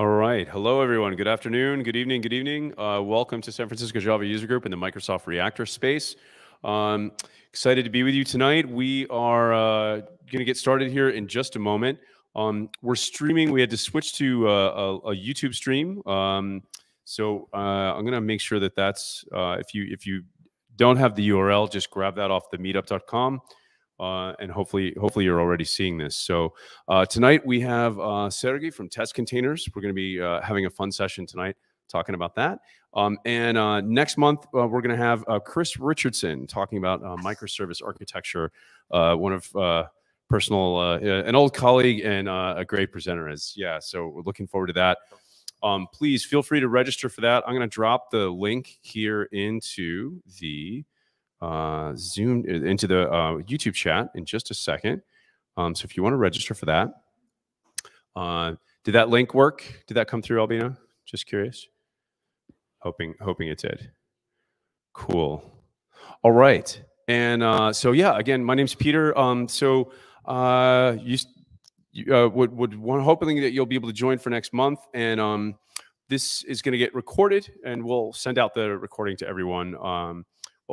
All right. Hello, everyone. Good afternoon, good evening, good evening. Uh, welcome to San Francisco Java User Group in the Microsoft Reactor space. Um, excited to be with you tonight. We are uh, going to get started here in just a moment. Um, we're streaming. We had to switch to uh, a, a, YouTube stream. Um, so uh, I'm going to make sure that that's uh, if you if you don't have the URL, just grab that off the meetup.com. Uh, and hopefully, hopefully you're already seeing this. So uh, tonight we have uh, Sergey from Test Containers. We're going to be uh, having a fun session tonight talking about that. Um, and uh, next month uh, we're going to have Chris Richardson talking about microservice architecture. one of personal, an old colleague and a great presenter is yeah. So we're looking forward to that. Um, please feel free to register for that. I'm going to drop the link here into the uh, Zoom uh, into the uh, YouTube chat in just a second. Um, so if you want to register for that, uh, did that link work? Did that come through, Albina? Just curious. Hoping, hoping it did. Cool. All right. And uh, so yeah, again, my name's Peter. Um, so uh, you, uh, would would want hoping that you'll be able to join for next month, and um, this is going to get recorded, and we'll send out the recording to everyone. Um,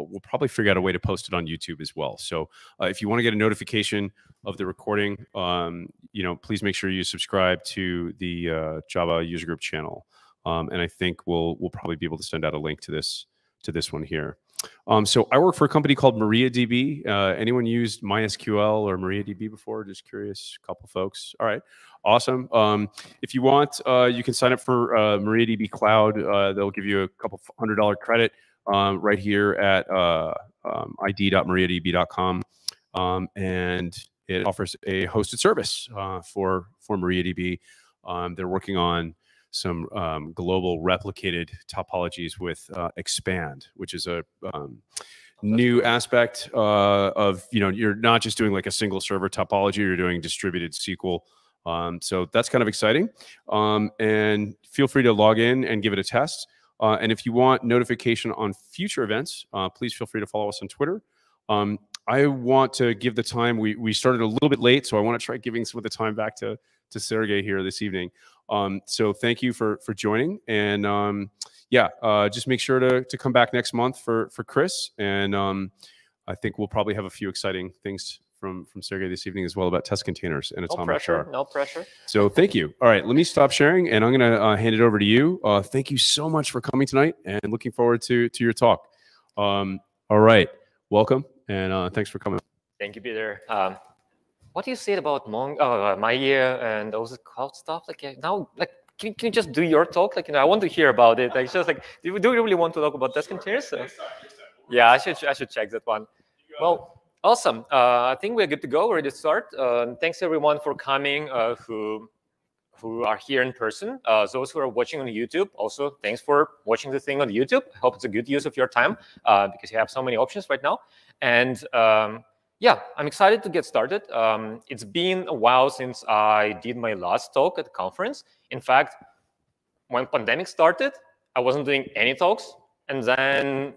we'll probably figure out a way to post it on YouTube as well. So uh, if you want to get a notification of the recording, um, you know, please make sure you subscribe to the uh, Java user group channel. Um, and I think we'll we'll probably be able to send out a link to this to this one here. Um, so I work for a company called MariaDB. Uh, anyone used MySQL or MariaDB before? Just curious, a couple folks. All right, awesome. Um, if you want, uh, you can sign up for uh, MariaDB Cloud. Uh, they'll give you a couple hundred dollar credit um, right here at uh, um, id.mariadb.com. Um, and it offers a hosted service uh, for, for MariaDB. Um, they're working on some um, global replicated topologies with uh, Xpand, which is a um, new aspect uh, of, you know, you're not just doing like a single server topology, you're doing distributed SQL. Um, so that's kind of exciting. Um, and feel free to log in and give it a test. Uh, and if you want notification on future events, uh, please feel free to follow us on Twitter. Um, I want to give the time. We, we started a little bit late, so I want to try giving some of the time back to, to Sergey here this evening. Um, so thank you for, for joining. And um, yeah, uh, just make sure to, to come back next month for, for Chris. And um, I think we'll probably have a few exciting things from from Sergey this evening as well about test containers and atomic no pressure, char. No pressure. So thank you. All right, let me stop sharing, and I'm going to uh, hand it over to you. Uh, thank you so much for coming tonight, and looking forward to to your talk. Um, all right, welcome, and uh, thanks for coming. Thank you, Peter. Um, what do you say about Mon uh, my year and all the cloud stuff? Like now, like can, can you just do your talk? Like, you know, I want to hear about it. Like, just like, do you, do you really want to talk about test containers? So, yeah, I should I should check that one. Well, Awesome. Uh, I think we're good to go. We're ready to start. Uh, thanks everyone for coming uh, who who are here in person. Uh, those who are watching on YouTube, also thanks for watching the thing on YouTube. I hope it's a good use of your time uh, because you have so many options right now. And um, yeah, I'm excited to get started. Um, it's been a while since I did my last talk at the conference. In fact, when pandemic started, I wasn't doing any talks. And then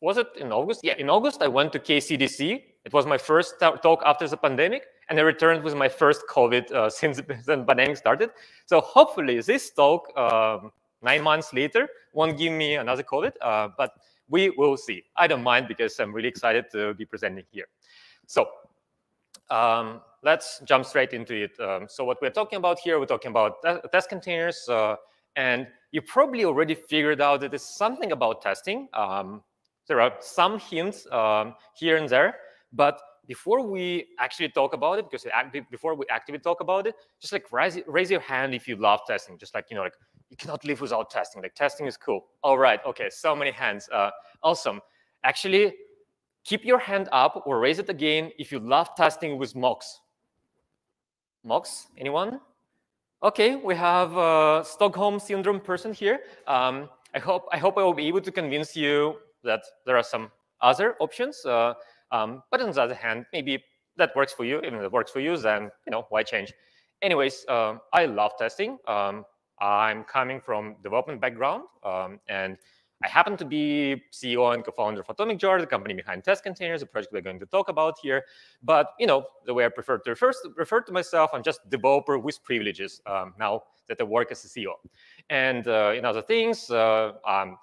was it in August? Yeah, in August, I went to KCDC. It was my first talk after the pandemic, and I returned with my first COVID uh, since the pandemic started. So hopefully this talk, um, nine months later, won't give me another COVID, uh, but we will see. I don't mind because I'm really excited to be presenting here. So um, let's jump straight into it. Um, so what we're talking about here, we're talking about test containers, uh, and you probably already figured out that there's something about testing. Um, there are some hints um, here and there, but before we actually talk about it, because before we actively talk about it, just like raise, raise your hand if you love testing. Just like, you know, like you cannot live without testing. Like testing is cool. All right, okay, so many hands. Uh, awesome. Actually, keep your hand up or raise it again if you love testing with mocks. Mocks, anyone? Okay, we have a Stockholm syndrome person here. Um, I hope I hope I will be able to convince you that there are some other options. Uh, um, but on the other hand, maybe that works for you. If it works for you, then you know why change? Anyways, uh, I love testing. Um, I'm coming from development background, um, and I happen to be CEO and co-founder of Atomic Jar, the company behind Test Containers, a project we're going to talk about here. But you know, the way I prefer to refer, refer to myself, I'm just developer with privileges um, now that I work as a CEO. And uh, in other things, uh, um,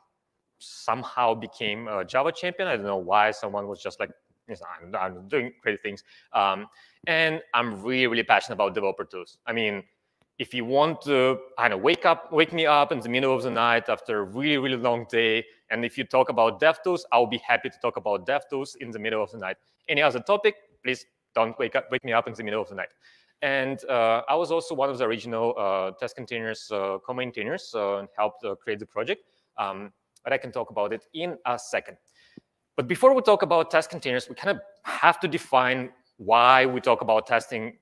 somehow became a Java champion. I don't know why someone was just like, I'm, I'm doing crazy things. Um, and I'm really, really passionate about developer tools. I mean, if you want to, I don't know, wake up, wake me up in the middle of the night after a really, really long day, and if you talk about DevTools, I'll be happy to talk about DevTools in the middle of the night. Any other topic, please don't wake up, wake me up in the middle of the night. And uh, I was also one of the original uh, test containers uh, co-maintainers uh, and helped uh, create the project. Um, but I can talk about it in a second. But before we talk about test containers, we kind of have to define why we talk about testing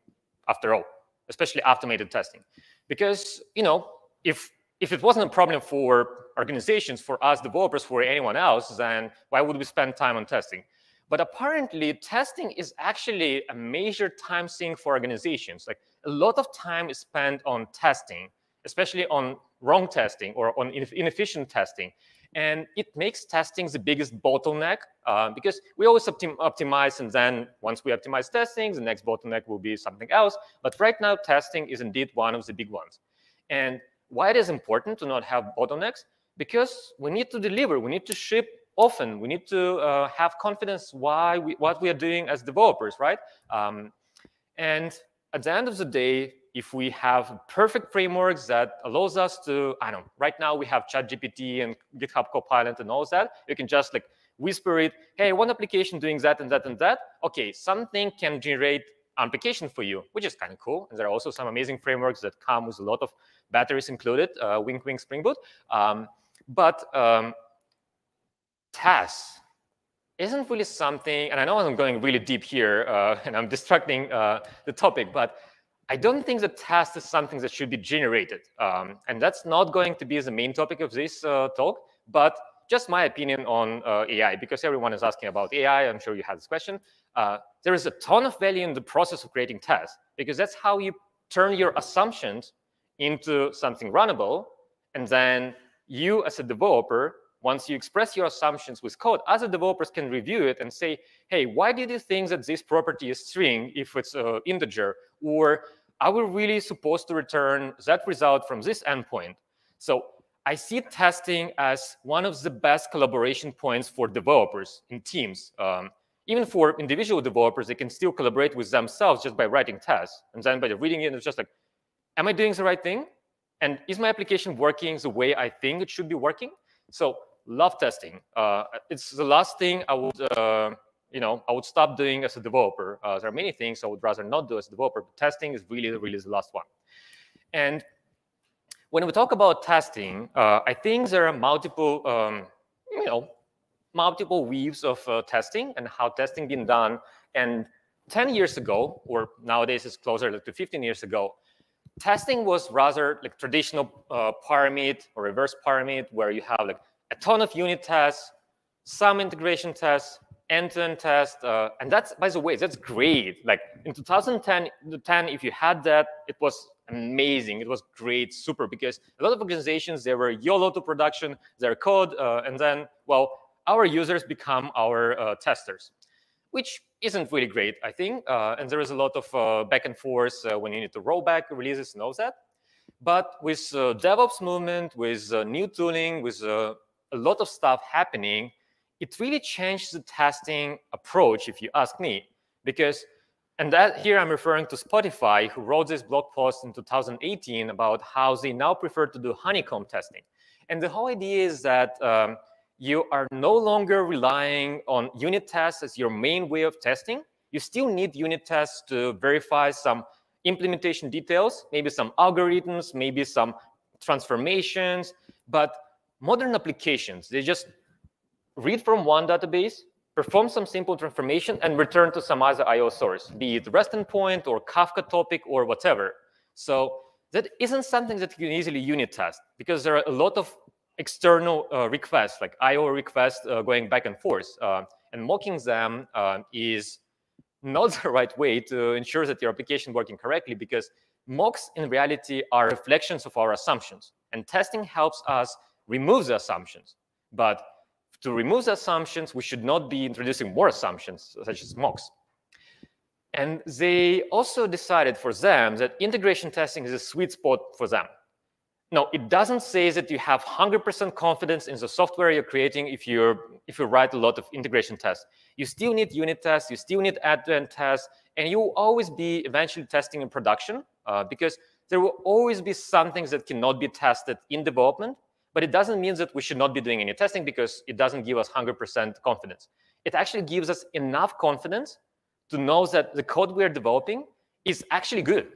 after all especially automated testing. Because, you know, if, if it wasn't a problem for organizations, for us developers, for anyone else, then why would we spend time on testing? But apparently, testing is actually a major time sink for organizations. Like a lot of time is spent on testing, especially on wrong testing or on inefficient testing. And it makes testing the biggest bottleneck uh, because we always optim optimize, and then once we optimize testing, the next bottleneck will be something else. But right now, testing is indeed one of the big ones. And why it is important to not have bottlenecks? Because we need to deliver, we need to ship often, we need to uh, have confidence why we, what we are doing as developers, right? Um, and at the end of the day, if we have perfect frameworks that allows us to, I don't know, right now we have ChatGPT and GitHub Copilot and all that, you can just like whisper it, hey, one application doing that and that and that. Okay, something can generate application for you, which is kind of cool. And there are also some amazing frameworks that come with a lot of batteries included, uh, wink, wink, Spring Boot. Um, but um, tasks isn't really something, and I know I'm going really deep here, uh, and I'm distracting uh, the topic, but I don't think the task is something that should be generated. Um, and that's not going to be the main topic of this uh, talk, but just my opinion on uh, AI, because everyone is asking about AI. I'm sure you had this question. Uh, there is a ton of value in the process of creating tests, because that's how you turn your assumptions into something runnable. And then you, as a developer, once you express your assumptions with code, other developers can review it and say, hey, why did you think that this property is string if it's an integer? Or are we really supposed to return that result from this endpoint? So I see testing as one of the best collaboration points for developers in teams. Um, even for individual developers, they can still collaborate with themselves just by writing tests. And then by reading it, it's just like, am I doing the right thing? And is my application working the way I think it should be working? So love testing. Uh, it's the last thing I would, uh, you know, I would stop doing as a developer. Uh, there are many things I would rather not do as a developer, but testing is really, really the last one. And when we talk about testing, uh, I think there are multiple, um, you know, multiple weaves of uh, testing and how testing been done. And 10 years ago, or nowadays it's closer to 15 years ago, testing was rather like traditional uh, pyramid or reverse pyramid where you have like a ton of unit tests, some integration tests, end-to-end tests, uh, and that's, by the way, that's great. Like in 2010, 10, if you had that, it was amazing. It was great, super, because a lot of organizations, they were YOLO to production, their code, uh, and then, well, our users become our uh, testers, which isn't really great, I think. Uh, and there is a lot of uh, back and forth uh, when you need to roll back releases and all that. But with DevOps movement, with new tooling, with a lot of stuff happening, it really changed the testing approach, if you ask me, because, and that here I'm referring to Spotify, who wrote this blog post in 2018 about how they now prefer to do honeycomb testing. And the whole idea is that um, you are no longer relying on unit tests as your main way of testing. You still need unit tests to verify some implementation details, maybe some algorithms, maybe some transformations, but modern applications, they just read from one database, perform some simple transformation, and return to some other I.O. source, be it REST endpoint or Kafka topic or whatever. So that isn't something that you can easily unit test because there are a lot of external uh, requests, like I.O. requests uh, going back and forth. Uh, and mocking them uh, is not the right way to ensure that your application is working correctly because mocks in reality are reflections of our assumptions. And testing helps us remove the assumptions. But to remove the assumptions, we should not be introducing more assumptions, such as mocks. And they also decided for them that integration testing is a sweet spot for them. No, it doesn't say that you have 100% confidence in the software you're creating if, you're, if you write a lot of integration tests. You still need unit tests, you still need end-to-end tests, and you will always be eventually testing in production uh, because there will always be some things that cannot be tested in development, but it doesn't mean that we should not be doing any testing because it doesn't give us 100% confidence. It actually gives us enough confidence to know that the code we are developing is actually good,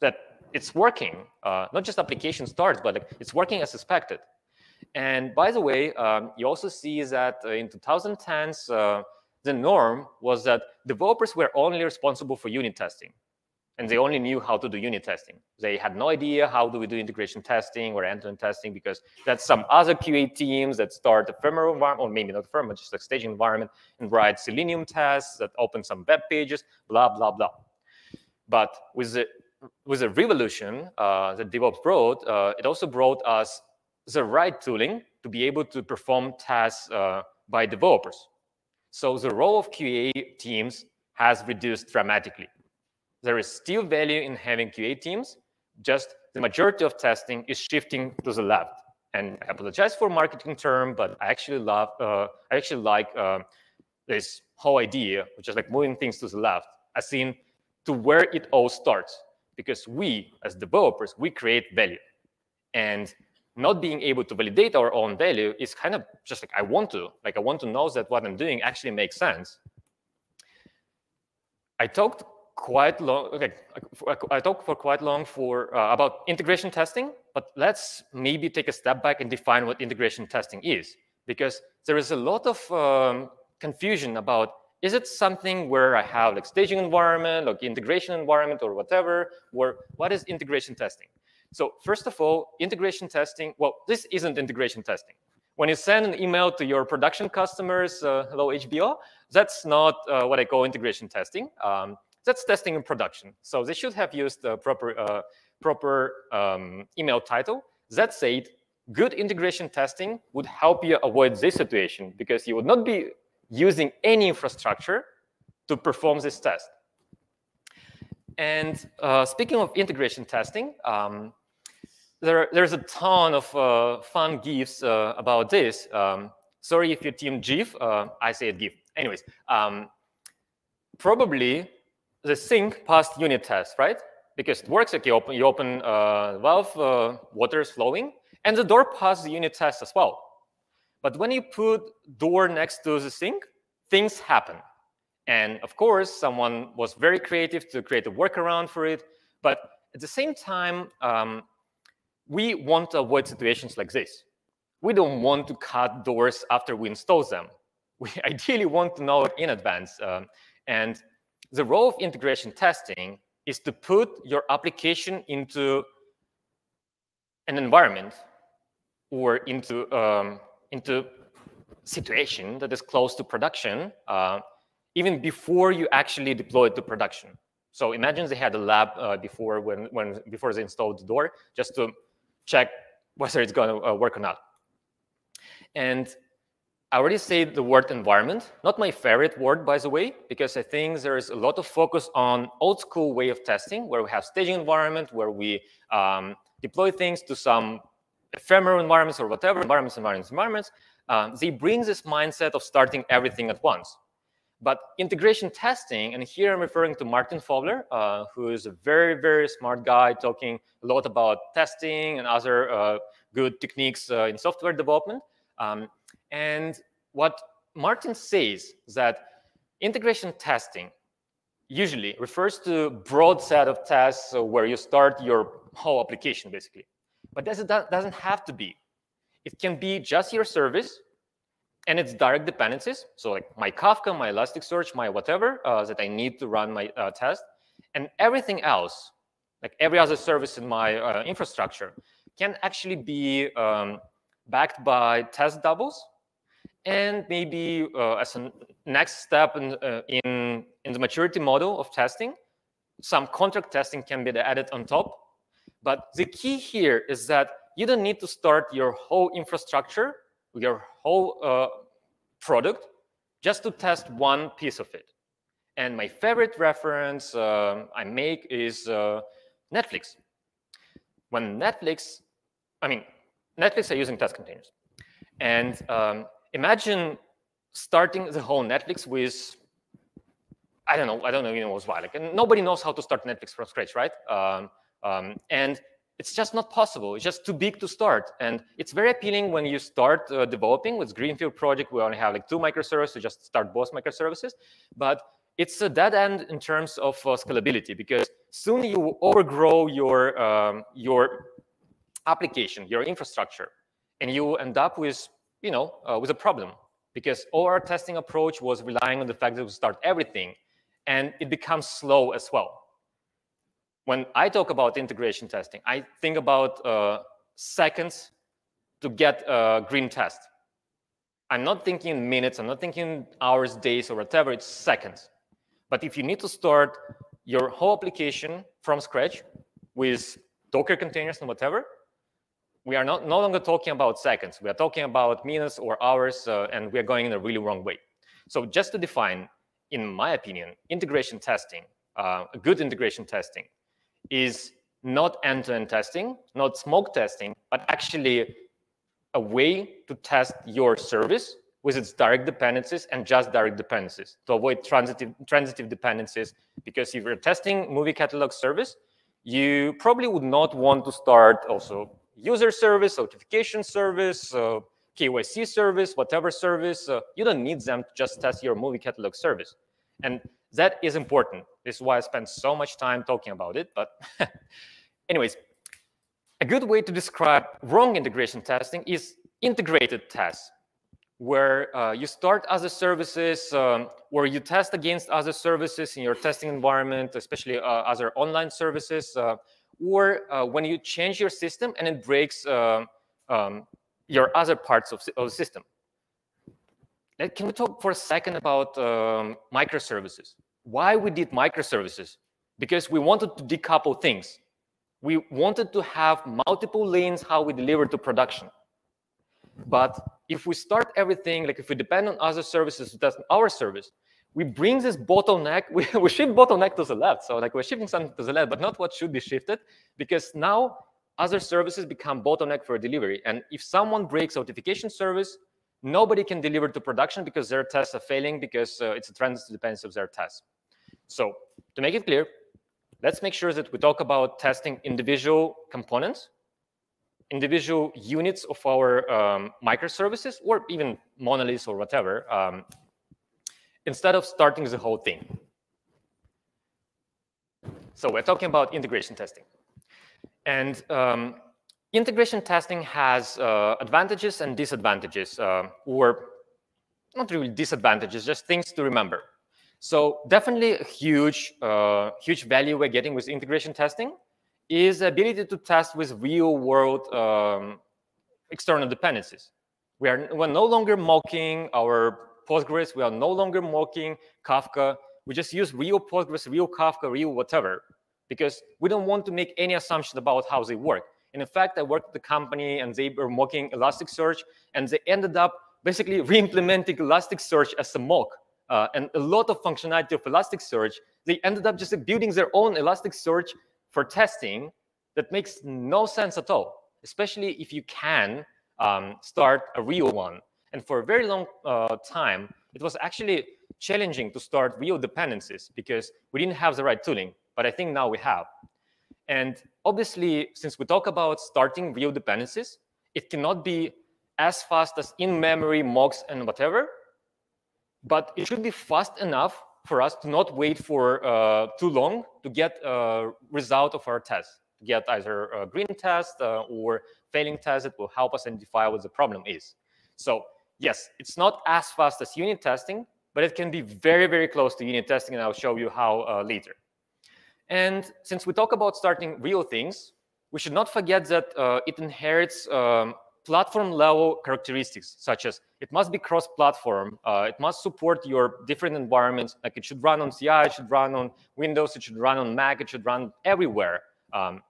that it's working, uh, not just application starts, but like, it's working as expected. And by the way, um, you also see that uh, in 2010s, uh, the norm was that developers were only responsible for unit testing. And they only knew how to do unit testing. They had no idea how do we do integration testing or end-to-end testing because that's some other QA teams that start a firmware environment, or maybe not firmware, just a staging environment, and write Selenium tests that open some web pages, blah, blah, blah. But with the with the revolution uh, that DevOps brought, uh, it also brought us the right tooling to be able to perform tasks uh, by developers. So the role of QA teams has reduced dramatically. There is still value in having QA teams, just the majority of testing is shifting to the left. And I apologize for marketing term, but I actually love, uh, I actually like uh, this whole idea, which is like moving things to the left, as in to where it all starts because we, as developers, we create value. And not being able to validate our own value is kind of just like I want to. Like I want to know that what I'm doing actually makes sense. I talked quite long. Okay, I talked for quite long for uh, about integration testing, but let's maybe take a step back and define what integration testing is, because there is a lot of um, confusion about is it something where I have like staging environment, like integration environment or whatever, or what is integration testing? So first of all, integration testing, well, this isn't integration testing. When you send an email to your production customers, uh, hello HBO, that's not uh, what I call integration testing. Um, that's testing in production. So they should have used the proper, uh, proper um, email title. That said, good integration testing would help you avoid this situation because you would not be using any infrastructure to perform this test. And uh, speaking of integration testing, um, there, there's a ton of uh, fun GIFs uh, about this. Um, sorry if you team GIF, uh, I say it GIF. Anyways, um, probably the sink passed unit test, right? Because it works like you open, you open uh, valve, uh, water is flowing, and the door passed the unit test as well. But when you put door next to the sink, things happen. And of course, someone was very creative to create a workaround for it. But at the same time, um, we want to avoid situations like this. We don't want to cut doors after we install them. We ideally want to know in advance. Um, and the role of integration testing is to put your application into an environment or into um, into situation that is close to production, uh, even before you actually deploy it to production. So imagine they had a lab uh, before when, when before they installed the door, just to check whether it's going to uh, work or not. And I already said the word environment, not my favorite word, by the way, because I think there is a lot of focus on old school way of testing, where we have staging environment, where we um, deploy things to some ephemeral environments or whatever, environments, environments, environments, uh, they bring this mindset of starting everything at once. But integration testing, and here I'm referring to Martin Fowler, uh, who is a very, very smart guy talking a lot about testing and other uh, good techniques uh, in software development. Um, and what Martin says that integration testing usually refers to broad set of tests where you start your whole application, basically. But that doesn't have to be. It can be just your service and its direct dependencies. So like my Kafka, my Elasticsearch, my whatever uh, that I need to run my uh, test. And everything else, like every other service in my uh, infrastructure, can actually be um, backed by test doubles. And maybe uh, as a next step in, uh, in, in the maturity model of testing, some contract testing can be added on top but the key here is that you don't need to start your whole infrastructure your whole uh, product just to test one piece of it. And my favorite reference uh, I make is uh, Netflix. When Netflix, I mean, Netflix are using test containers. And um, imagine starting the whole Netflix with, I don't know, I don't know, you know, why. Like, and nobody knows how to start Netflix from scratch, right? Um, um, and it's just not possible. It's just too big to start. And it's very appealing when you start uh, developing with Greenfield project. We only have like two microservices, to just start both microservices. But it's a dead end in terms of uh, scalability because soon you overgrow your, um, your application, your infrastructure, and you end up with, you know, uh, with a problem because all our testing approach was relying on the fact that we start everything and it becomes slow as well when I talk about integration testing, I think about uh, seconds to get a green test. I'm not thinking minutes, I'm not thinking hours, days, or whatever, it's seconds. But if you need to start your whole application from scratch with Docker containers and whatever, we are not, no longer talking about seconds. We are talking about minutes or hours, uh, and we are going in a really wrong way. So just to define, in my opinion, integration testing, uh, good integration testing, is not end-to-end testing, not smoke testing, but actually a way to test your service with its direct dependencies and just direct dependencies to avoid transitive, transitive dependencies. Because if you're testing movie catalog service, you probably would not want to start also user service, notification service, uh, KYC service, whatever service. Uh, you don't need them to just test your movie catalog service. And that is important. This is why I spent so much time talking about it. But anyways, a good way to describe wrong integration testing is integrated tests, where uh, you start other services, um, where you test against other services in your testing environment, especially uh, other online services, uh, or uh, when you change your system and it breaks uh, um, your other parts of, of the system. Can we talk for a second about um, microservices? Why we did microservices? Because we wanted to decouple things. We wanted to have multiple lanes how we deliver to production. But if we start everything, like if we depend on other services, that's our service, we bring this bottleneck, we, we shift bottleneck to the left. So like we're shifting something to the left, but not what should be shifted, because now other services become bottleneck for delivery. And if someone breaks authentication service, nobody can deliver to production because their tests are failing because uh, it's a transitive dependency of their tests. So to make it clear, let's make sure that we talk about testing individual components, individual units of our um, microservices, or even monoliths or whatever, um, instead of starting the whole thing. So we're talking about integration testing. And um, integration testing has uh, advantages and disadvantages, uh, or not really disadvantages, just things to remember. So definitely a huge, uh, huge value we're getting with integration testing is the ability to test with real world um, external dependencies. We are we're no longer mocking our Postgres. We are no longer mocking Kafka. We just use real Postgres, real Kafka, real whatever, because we don't want to make any assumption about how they work. And in fact, I worked at the company and they were mocking Elasticsearch and they ended up basically re-implementing Elasticsearch as a mock. Uh, and a lot of functionality of Elasticsearch, they ended up just building their own Elasticsearch for testing that makes no sense at all, especially if you can um, start a real one. And for a very long uh, time, it was actually challenging to start real dependencies because we didn't have the right tooling. But I think now we have. And obviously, since we talk about starting real dependencies, it cannot be as fast as in-memory mocks and whatever, but it should be fast enough for us to not wait for uh, too long to get a result of our test, to get either a green test uh, or failing test that will help us identify what the problem is. So yes, it's not as fast as unit testing, but it can be very, very close to unit testing, and I'll show you how uh, later. And since we talk about starting real things, we should not forget that uh, it inherits um, platform level characteristics, such as it must be cross-platform, uh, it must support your different environments, like it should run on CI, it should run on Windows, it should run on Mac, it should run everywhere. Um,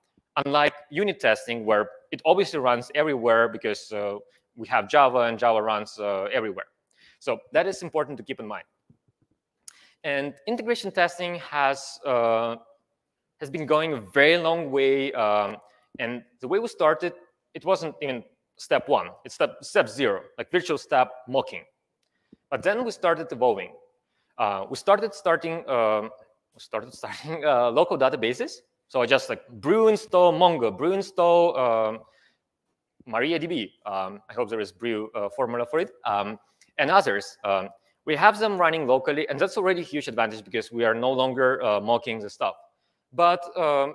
unlike unit testing, where it obviously runs everywhere because uh, we have Java and Java runs uh, everywhere. So that is important to keep in mind. And integration testing has, uh, has been going a very long way. Um, and the way we started, it wasn't even step one, it's step, step zero, like virtual step mocking. But then we started evolving. Uh, we started starting, um, we started starting uh, local databases. So I just like brew install Mongo, brew install um, MariaDB. Um, I hope there is brew uh, formula for it, um, and others. Um, we have them running locally, and that's already a huge advantage because we are no longer uh, mocking the stuff. But um,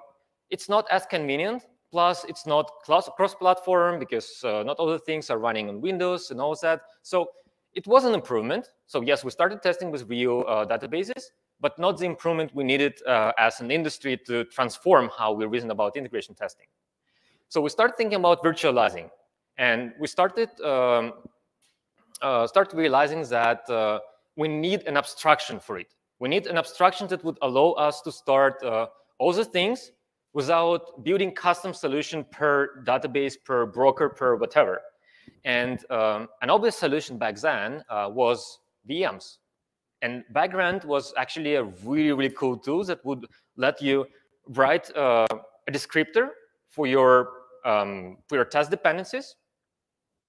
it's not as convenient. Plus, it's not cross-platform because uh, not all the things are running on Windows and all that. So it was an improvement. So yes, we started testing with real uh, databases, but not the improvement we needed uh, as an industry to transform how we reason about integration testing. So we started thinking about virtualizing, and we started um, uh, start realizing that uh, we need an abstraction for it. We need an abstraction that would allow us to start uh, all the things without building custom solution per database, per broker, per whatever. And um, an obvious solution back then uh, was VMs. And Vagrant was actually a really, really cool tool that would let you write uh, a descriptor for your, um, for your test dependencies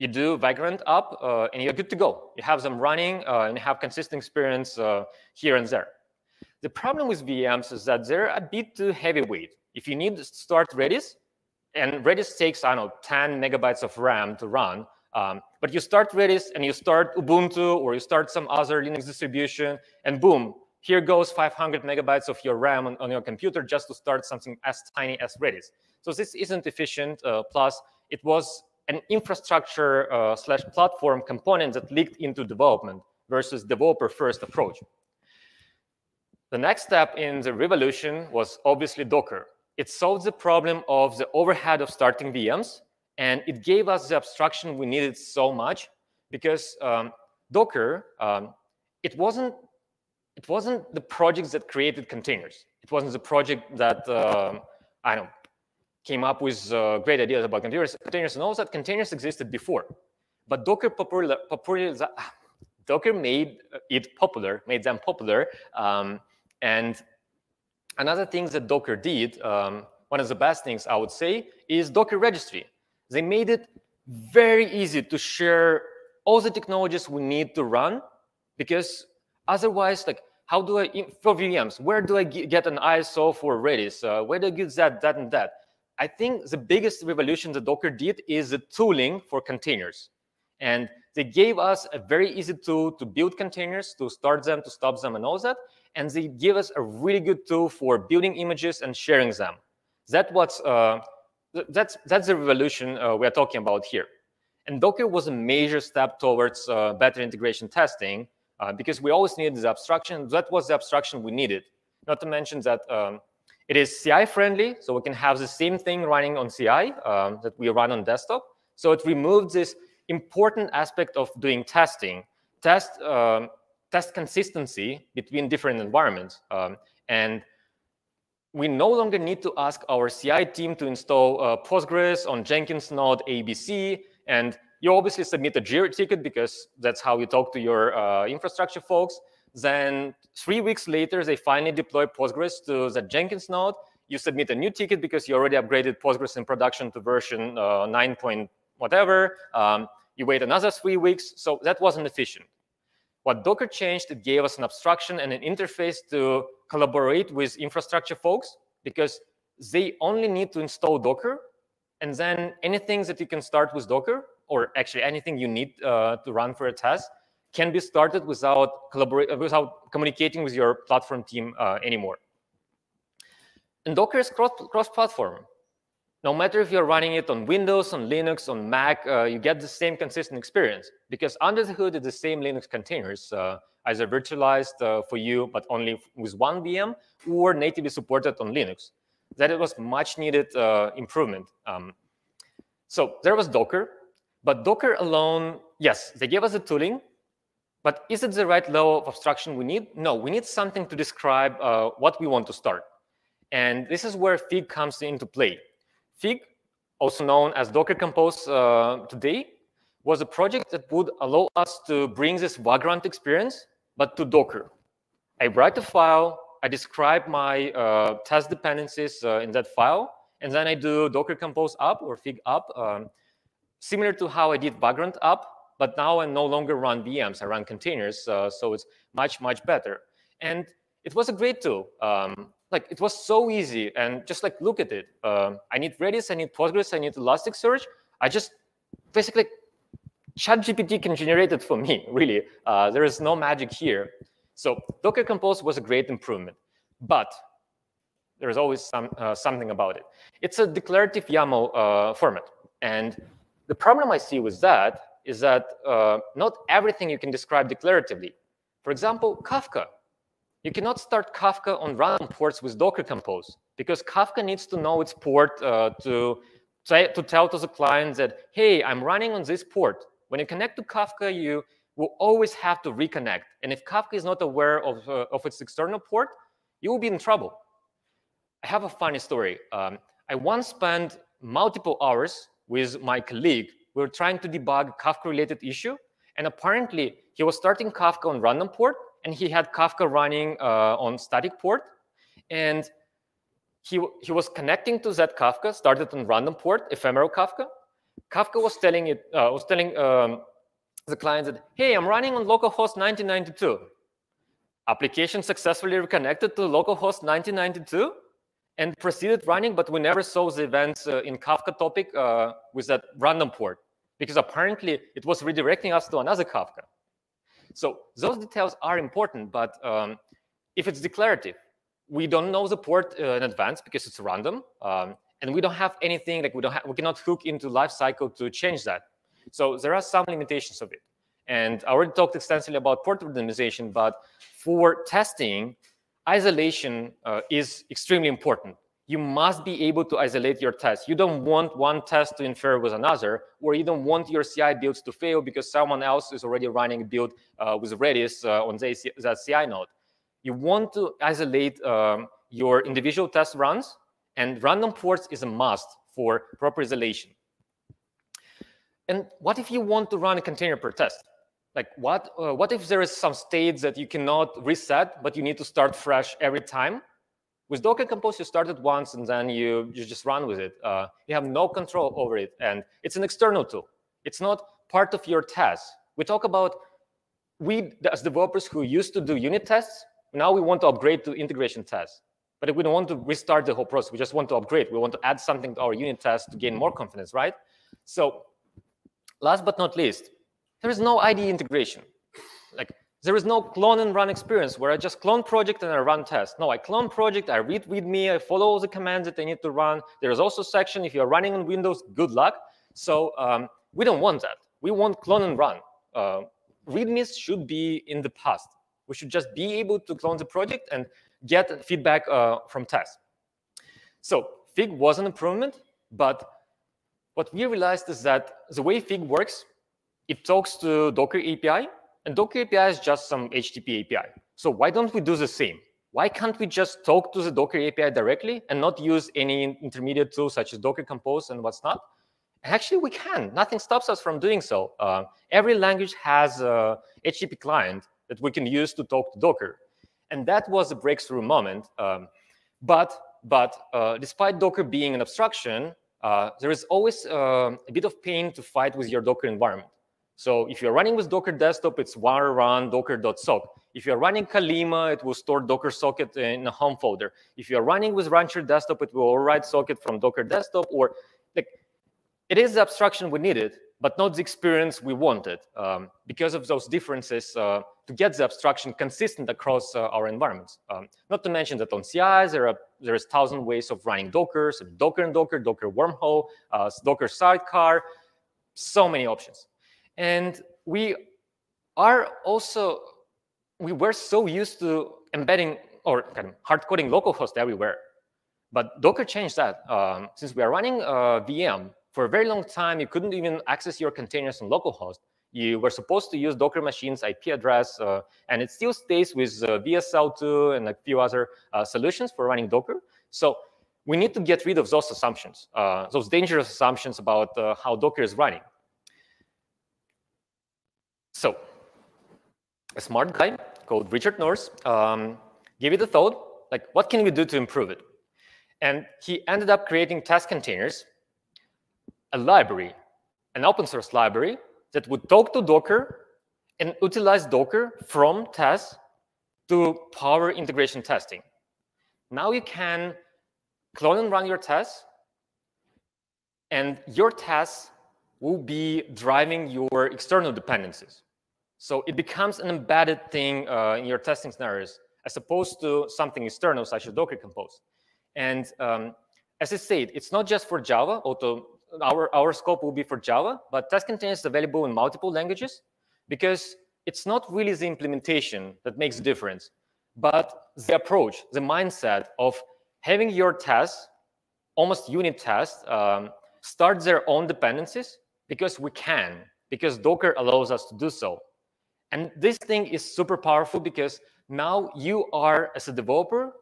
you do Vagrant up, uh, and you're good to go. You have them running, uh, and you have consistent experience uh, here and there. The problem with VMs is that they're a bit too heavyweight. If you need to start Redis, and Redis takes, I don't know, 10 megabytes of RAM to run, um, but you start Redis and you start Ubuntu or you start some other Linux distribution, and boom, here goes 500 megabytes of your RAM on, on your computer just to start something as tiny as Redis. So this isn't efficient. Uh, plus, it was an infrastructure uh, slash platform component that leaked into development versus developer first approach. The next step in the revolution was obviously Docker. It solved the problem of the overhead of starting VMs, and it gave us the abstraction we needed so much because um, Docker, um, it wasn't it wasn't the projects that created containers. It wasn't the project that uh, I don't came up with uh, great ideas about containers, containers all that containers existed before. But Docker popular, popular Docker made it popular, made them popular. Um, and another thing that Docker did, um, one of the best things I would say, is Docker registry. They made it very easy to share all the technologies we need to run, because otherwise, like, how do I, for VMs, where do I get an ISO for Redis? Uh, where do I get that, that, and that? I think the biggest revolution that Docker did is the tooling for containers. And they gave us a very easy tool to build containers, to start them, to stop them, and all that. And they give us a really good tool for building images and sharing them. That what's, uh, that's, that's the revolution uh, we're talking about here. And Docker was a major step towards uh, better integration testing uh, because we always needed the abstraction. That was the abstraction we needed. Not to mention that um, it is CI friendly, so we can have the same thing running on CI um, that we run on desktop. So it removes this important aspect of doing testing, test um, test consistency between different environments. Um, and we no longer need to ask our CI team to install uh, Postgres on Jenkins node ABC. And you obviously submit a Jira ticket because that's how you talk to your uh, infrastructure folks. Then three weeks later, they finally deploy Postgres to the Jenkins node. You submit a new ticket because you already upgraded Postgres in production to version uh, 9 point whatever. Um, you wait another three weeks. So that wasn't efficient. What Docker changed, it gave us an abstraction and an interface to collaborate with infrastructure folks because they only need to install Docker. And then anything that you can start with Docker, or actually anything you need uh, to run for a test, can be started without uh, without communicating with your platform team uh, anymore. And Docker is cross-platform. No matter if you're running it on Windows, on Linux, on Mac, uh, you get the same consistent experience because under the hood, it's the same Linux containers, uh, either virtualized uh, for you, but only with one VM, or natively supported on Linux. That was much needed improvement. Um, so there was Docker, but Docker alone, yes, they gave us the tooling, but is it the right level of abstraction we need? No, we need something to describe uh, what we want to start. And this is where Fig comes into play. Fig, also known as Docker Compose uh, today, was a project that would allow us to bring this Vagrant experience, but to Docker. I write a file, I describe my uh, test dependencies uh, in that file, and then I do Docker Compose up or Fig up, um, similar to how I did Vagrant up, but now I no longer run VMs, I run containers, uh, so it's much, much better. And it was a great tool. Um, like it was so easy, and just like look at it. Um, I need Redis, I need Postgres, I need Elasticsearch. I just basically ChatGPT can generate it for me, really. Uh, there is no magic here. So Docker Compose was a great improvement, but there is always some, uh, something about it. It's a declarative YAML uh, format. And the problem I see with that is that uh, not everything you can describe declaratively. For example, Kafka. You cannot start Kafka on random ports with Docker Compose because Kafka needs to know its port uh, to, to tell to the client that, hey, I'm running on this port. When you connect to Kafka, you will always have to reconnect. And if Kafka is not aware of, uh, of its external port, you will be in trouble. I have a funny story. Um, I once spent multiple hours with my colleague. We were trying to debug Kafka-related issue, and apparently he was starting Kafka on random port, and he had Kafka running uh, on static port, and he, he was connecting to that Kafka, started on random port, ephemeral Kafka, Kafka was telling it uh, was telling um, the client that, hey, I'm running on localhost 1992. Application successfully reconnected to localhost 1992 and proceeded running, but we never saw the events uh, in Kafka topic uh, with that random port because apparently it was redirecting us to another Kafka. So those details are important, but um, if it's declarative, we don't know the port uh, in advance because it's random. Um, and we don't have anything like we don't we cannot hook into lifecycle to change that. So there are some limitations of it. And I already talked extensively about port randomization, but for testing, isolation uh, is extremely important. You must be able to isolate your test. You don't want one test to interfere with another, or you don't want your CI builds to fail because someone else is already running a build uh, with Redis uh, on that CI node. You want to isolate um, your individual test runs and random ports is a must for proper isolation. And what if you want to run a container per test? Like what, uh, what if there is some states that you cannot reset, but you need to start fresh every time? With Docker Compose, you start it once and then you, you just run with it. Uh, you have no control over it. And it's an external tool. It's not part of your test. We talk about, we as developers who used to do unit tests, now we want to upgrade to integration tests. But if we don't want to restart the whole process. We just want to upgrade. We want to add something to our unit test to gain more confidence, right? So last but not least, there is no IDE integration. Like there is no clone and run experience where I just clone project and I run test. No, I clone project, I read README, I follow all the commands that I need to run. There is also section if you're running on Windows, good luck. So um, we don't want that. We want clone and run. Uh, READMEs should be in the past. We should just be able to clone the project and get feedback uh, from tests. So Fig was an improvement, but what we realized is that the way Fig works, it talks to Docker API, and Docker API is just some HTTP API. So why don't we do the same? Why can't we just talk to the Docker API directly and not use any intermediate tools such as Docker Compose and what's not? Actually, we can. Nothing stops us from doing so. Uh, every language has a HTTP client that we can use to talk to Docker. And that was a breakthrough moment. Um, but but uh, despite Docker being an abstraction, uh, there is always uh, a bit of pain to fight with your Docker environment. So if you're running with Docker desktop, it's var run docker.sock. If you're running Colima, it will store Docker socket in a home folder. If you're running with Rancher desktop, it will override socket from Docker desktop. Or like, it is the abstraction we needed, but not the experience we wanted. Um, because of those differences, uh, to get the abstraction consistent across uh, our environments. Um, not to mention that on CI, there are there's thousand ways of running Docker, so Docker in Docker, Docker wormhole, uh, Docker sidecar, so many options. And we are also, we were so used to embedding or kind of hard coding localhost everywhere. But Docker changed that. Um, since we are running a VM, for a very long time, you couldn't even access your containers on localhost. You were supposed to use Docker machines IP address, uh, and it still stays with uh, WSL2 and a few other uh, solutions for running Docker. So we need to get rid of those assumptions, uh, those dangerous assumptions about uh, how Docker is running. A smart guy called Richard North um, gave it a thought, like, what can we do to improve it? And he ended up creating test containers, a library, an open source library that would talk to Docker and utilize Docker from tests to power integration testing. Now you can clone and run your tests, and your tests will be driving your external dependencies. So it becomes an embedded thing uh, in your testing scenarios as opposed to something external such as Docker Compose. And um, as I said, it's not just for Java, although our, our scope will be for Java, but test containers is available in multiple languages because it's not really the implementation that makes the difference, but the approach, the mindset of having your tests, almost unit tests, um, start their own dependencies because we can, because Docker allows us to do so. And this thing is super powerful because now you are, as a developer,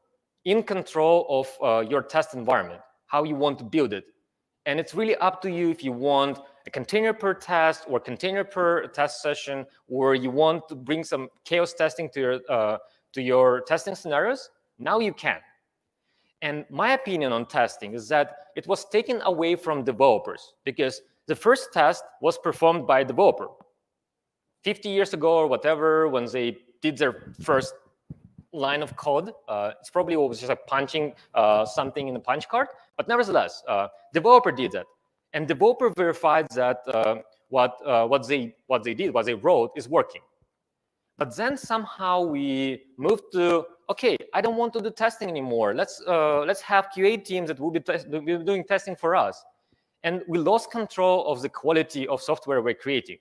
in control of uh, your test environment, how you want to build it. And it's really up to you if you want a container per test or container per test session, or you want to bring some chaos testing to your, uh, to your testing scenarios, now you can. And my opinion on testing is that it was taken away from developers because the first test was performed by a developer. 50 years ago or whatever, when they did their first line of code. Uh, it's probably was just like punching uh, something in a punch card, but nevertheless, uh, developer did that, and developer verified that uh, what uh, what they what they did, what they wrote, is working. But then somehow we moved to okay, I don't want to do testing anymore. Let's uh, let's have QA teams that will be, will be doing testing for us, and we lost control of the quality of software we're creating.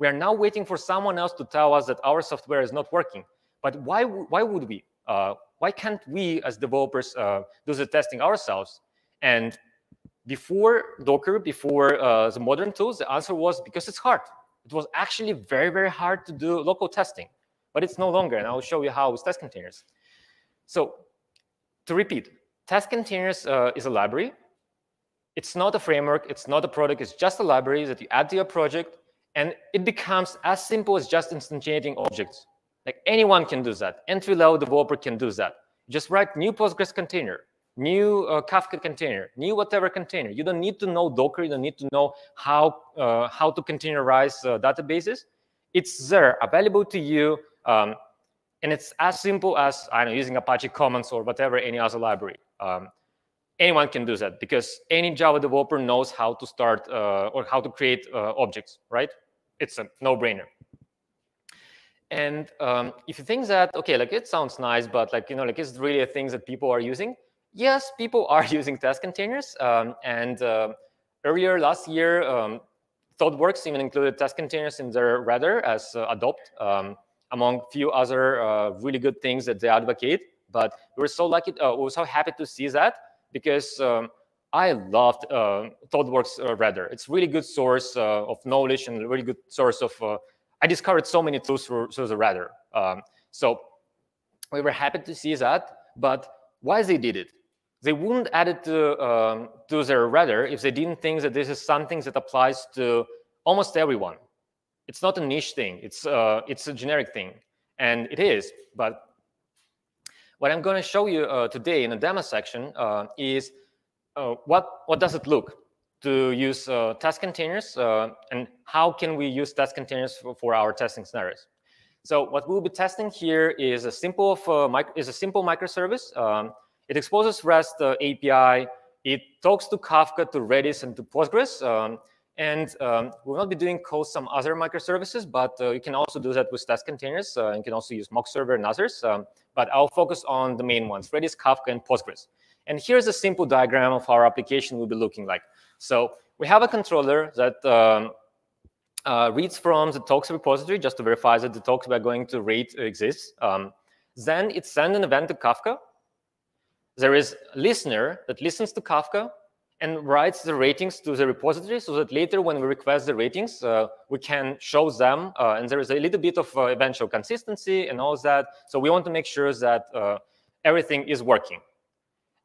We are now waiting for someone else to tell us that our software is not working. But why, why would we? Uh, why can't we as developers uh, do the testing ourselves? And before Docker, before uh, the modern tools, the answer was because it's hard. It was actually very, very hard to do local testing, but it's no longer. And I'll show you how with test containers. So to repeat, test containers uh, is a library. It's not a framework. It's not a product. It's just a library that you add to your project. And it becomes as simple as just instantiating objects. Like anyone can do that. Entry-level developer can do that. Just write new Postgres container, new uh, Kafka container, new whatever container. You don't need to know Docker. You don't need to know how uh, how to containerize uh, databases. It's there, available to you, um, and it's as simple as I know using Apache Commons or whatever any other library. Um, anyone can do that because any Java developer knows how to start uh, or how to create uh, objects, right? It's a no-brainer. And um, if you think that, okay, like it sounds nice, but like, you know, like it's really a thing that people are using. Yes, people are using test containers. Um, and uh, earlier last year, um, ThoughtWorks even included test containers in their Radar as uh, adopt, um, among few other uh, really good things that they advocate. But we were so lucky, uh, we were so happy to see that because um, I loved uh, ThoughtWorks uh. It's really good source uh, of knowledge and really good source of uh, I discovered so many tools for, for the Radar. Um, so we were happy to see that, but why they did it? They wouldn't add it to, um, to their Radar if they didn't think that this is something that applies to almost everyone. It's not a niche thing. It's, uh, it's a generic thing. And it is, but what I'm going to show you uh, today in the demo section uh, is uh, what, what does it look to use uh, test containers uh, and how can we use test containers for, for, our testing scenarios. So what we'll be testing here is a simple is a simple microservice. Um, it exposes REST API. It talks to Kafka, to Redis, and to Postgres. Um, and um, we'll not be doing code some other microservices, but uh, you can also do that with test containers. Uh, you can also use mock server and others. Um, but I'll focus on the main ones, Redis, Kafka, and Postgres. And here's a simple diagram of our application will be looking like. So we have a controller that um, uh, reads from the talks repository just to verify that the talks we're going to rate exists. Um, then it sends an event to Kafka. There is a listener that listens to Kafka and writes the ratings to the repository so that later when we request the ratings, uh, we can show them. Uh, and there is a little bit of uh, eventual consistency and all that. So we want to make sure that uh, everything is working.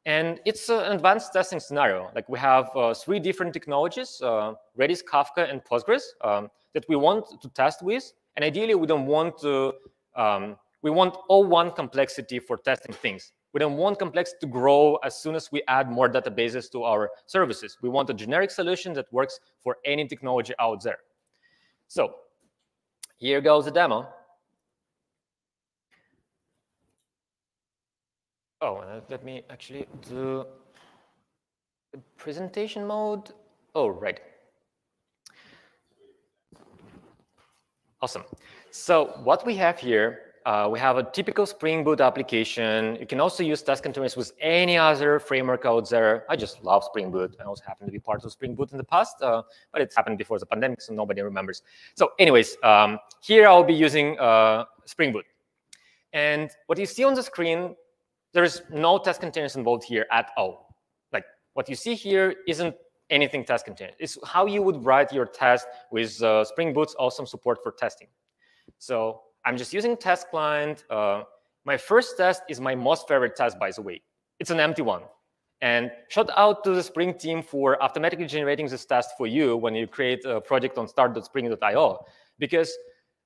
And it's an advanced testing scenario. Like we have uh, three different technologies, uh, Redis, Kafka, and Postgres um, that we want to test with. And ideally, we don't want to um, we want all one complexity for testing things. We don't want complexity to grow as soon as we add more databases to our services. We want a generic solution that works for any technology out there. So here goes the demo. Oh, uh, let me actually do the presentation mode. Oh, right. Awesome. So what we have here, uh, we have a typical Spring Boot application. You can also use test containers with any other framework out there. I just love Spring Boot. I also happen to be part of Spring Boot in the past, uh, but it happened before the pandemic, so nobody remembers. So anyways, um, here I'll be using uh, Spring Boot. And what you see on the screen there's no test containers involved here at all. Like what you see here isn't anything test container. It's how you would write your test with uh, Spring Boot's awesome support for testing. So I'm just using test client. Uh, my first test is my most favorite test, by the way. It's an empty one. And shout out to the Spring team for automatically generating this test for you when you create a project on start.spring.io, because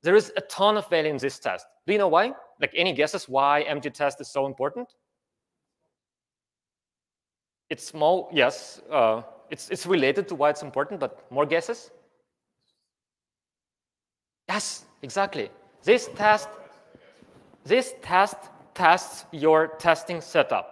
there is a ton of value in this test. Do you know why? Like any guesses why empty test is so important? It's small, yes. Uh, it's, it's related to why it's important, but more guesses? Yes, exactly. This test, this test tests your testing setup.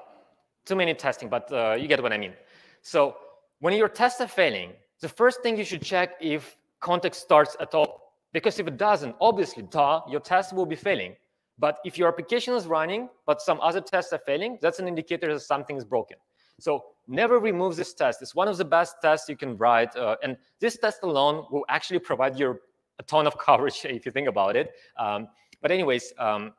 Too many testing, but uh, you get what I mean. So when your tests are failing, the first thing you should check if context starts at all. Because if it doesn't, obviously, duh, your test will be failing. But if your application is running, but some other tests are failing, that's an indicator that something is broken. So never remove this test. It's one of the best tests you can write. Uh, and this test alone will actually provide you a ton of coverage if you think about it. Um, but anyways, um,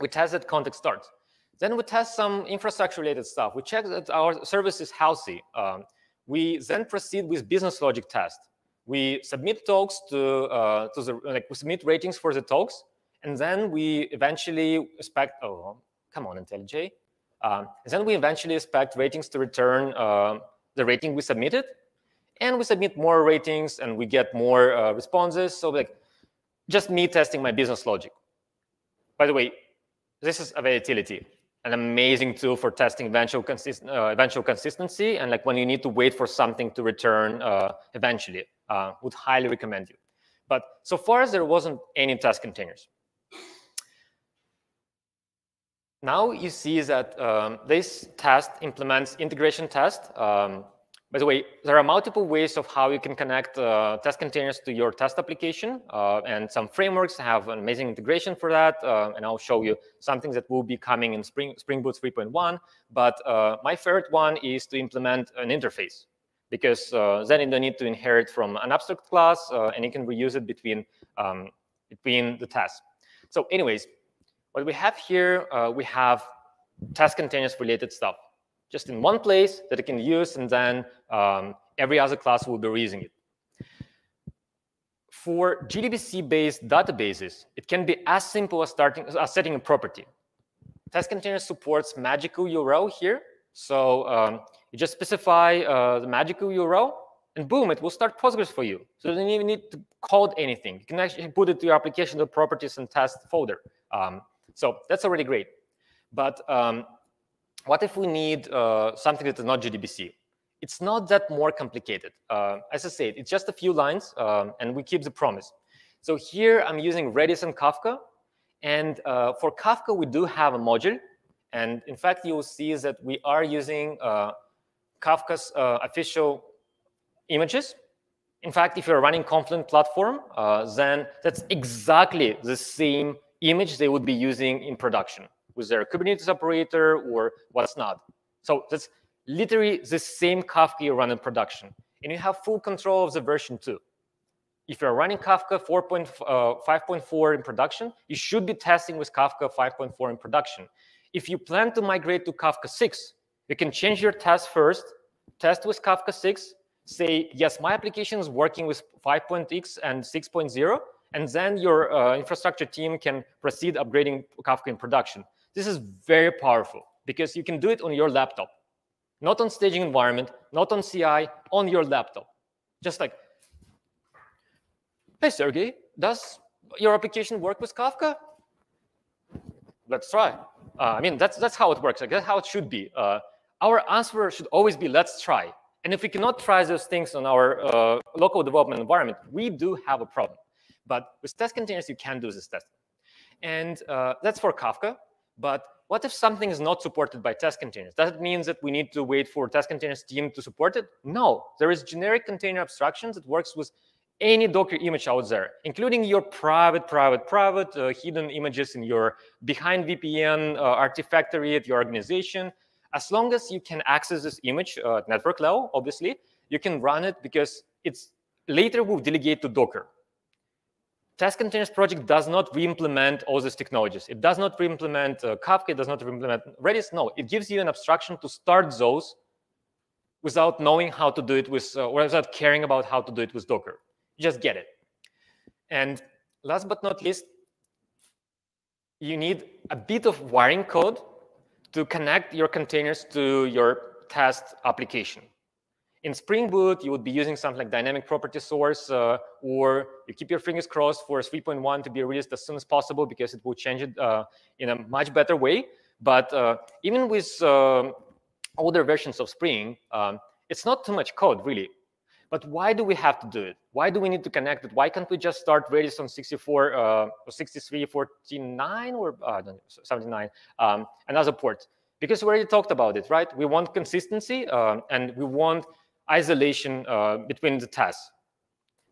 we test that context starts. Then we test some infrastructure-related stuff. We check that our service is healthy. Um, we then proceed with business logic test. We submit talks to, uh, to the, like we submit ratings for the talks, and then we eventually expect, oh, come on, IntelliJ. Um, and then we eventually expect ratings to return uh, the rating we submitted. And we submit more ratings and we get more uh, responses. So like just me testing my business logic. By the way, this is Awaitility, an amazing tool for testing eventual, consist uh, eventual consistency. And like when you need to wait for something to return uh, eventually, uh, would highly recommend you. But so far as there wasn't any test containers. Now you see that um, this test implements integration test. Um, by the way, there are multiple ways of how you can connect uh, test containers to your test application. Uh, and some frameworks have an amazing integration for that. Uh, and I'll show you something that will be coming in Spring, Spring Boot 3.1. But uh, my favorite one is to implement an interface because uh, then you don't need to inherit from an abstract class uh, and you can reuse it between, um, between the tests. So anyways, what we have here, we have test containers related stuff, just in one place that it can use, and then um, every other class will be reusing it. For JDBC-based databases, it can be as simple as, starting, as setting a property. Test container supports magical URL here. So um, you just specify uh, the magical URL, and boom, it will start Postgres for you. So you don't even need to code anything. You can actually put it to your application, the properties and test folder. Um, so that's already great. But um, what if we need uh, something that is not JDBC? It's not that more complicated. Uh, as I said, it's just a few lines, um, and we keep the promise. So here I'm using Redis and Kafka. And uh, for Kafka, we do have a module. And in fact, you'll see that we are using uh, Kafka's uh, official images. In fact, if you're running Confluent platform, uh, then that's exactly the same image they would be using in production with their Kubernetes operator or what's not. So that's literally the same Kafka you run in production. And you have full control of the version too. If you're running Kafka 4.5.4 uh, in production, you should be testing with Kafka 5.4 in production. If you plan to migrate to Kafka 6, you can change your test first, test with Kafka 6, say, yes, my application is working with 5.x and 6.0, and then your uh, infrastructure team can proceed upgrading Kafka in production. This is very powerful because you can do it on your laptop, not on staging environment, not on CI, on your laptop. Just like, hey, Sergey, does your application work with Kafka? let's try. Uh, I mean, that's, that's how it works. Like, that's how it should be. Uh, our answer should always be, let's try. And if we cannot try those things on our uh, local development environment, we do have a problem. But with test containers, you can do this testing. And uh, that's for Kafka. But what if something is not supported by test containers? Does it mean that we need to wait for test containers team to support it? No, there is generic container abstractions that works with any Docker image out there, including your private, private, private uh, hidden images in your behind VPN uh, Artifactory at your organization. As long as you can access this image uh, at network level, obviously, you can run it because it's later will delegate to Docker. Test Containers project does not re-implement all these technologies. It does not re-implement uh, Kafka, it does not re-implement Redis. No, it gives you an abstraction to start those without knowing how to do it with, uh, or without caring about how to do it with Docker. You just get it. And last but not least, you need a bit of wiring code to connect your containers to your test application. In Spring Boot, you would be using something like dynamic property source, uh, or you keep your fingers crossed for 3.1 to be released as soon as possible because it will change it uh, in a much better way. But uh, even with uh, older versions of Spring, um, it's not too much code, really. But why do we have to do it? Why do we need to connect it? Why can't we just start Redis on 64 uh, or 63, 49 or uh, 79, um, another port? Because we already talked about it, right? We want consistency um, and we want isolation uh, between the tests.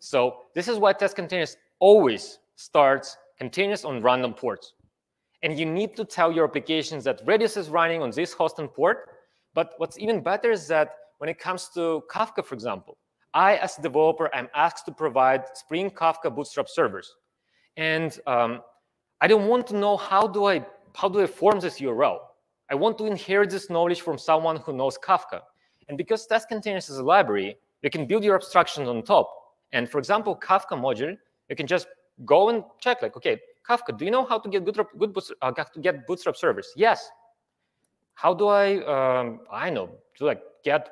So this is why test containers always starts containers on random ports. And you need to tell your applications that Redis is running on this host and port. But what's even better is that when it comes to Kafka, for example, I, as a developer, am asked to provide Spring Kafka Bootstrap servers. And um, I don't want to know how do I how do I form this URL. I want to inherit this knowledge from someone who knows Kafka. And because test containers is a library, you can build your abstractions on top. And for example, Kafka module, you can just go and check like, okay, Kafka, do you know how to get good, uh, to get Bootstrap servers? Yes. How do I, um, I know, to like get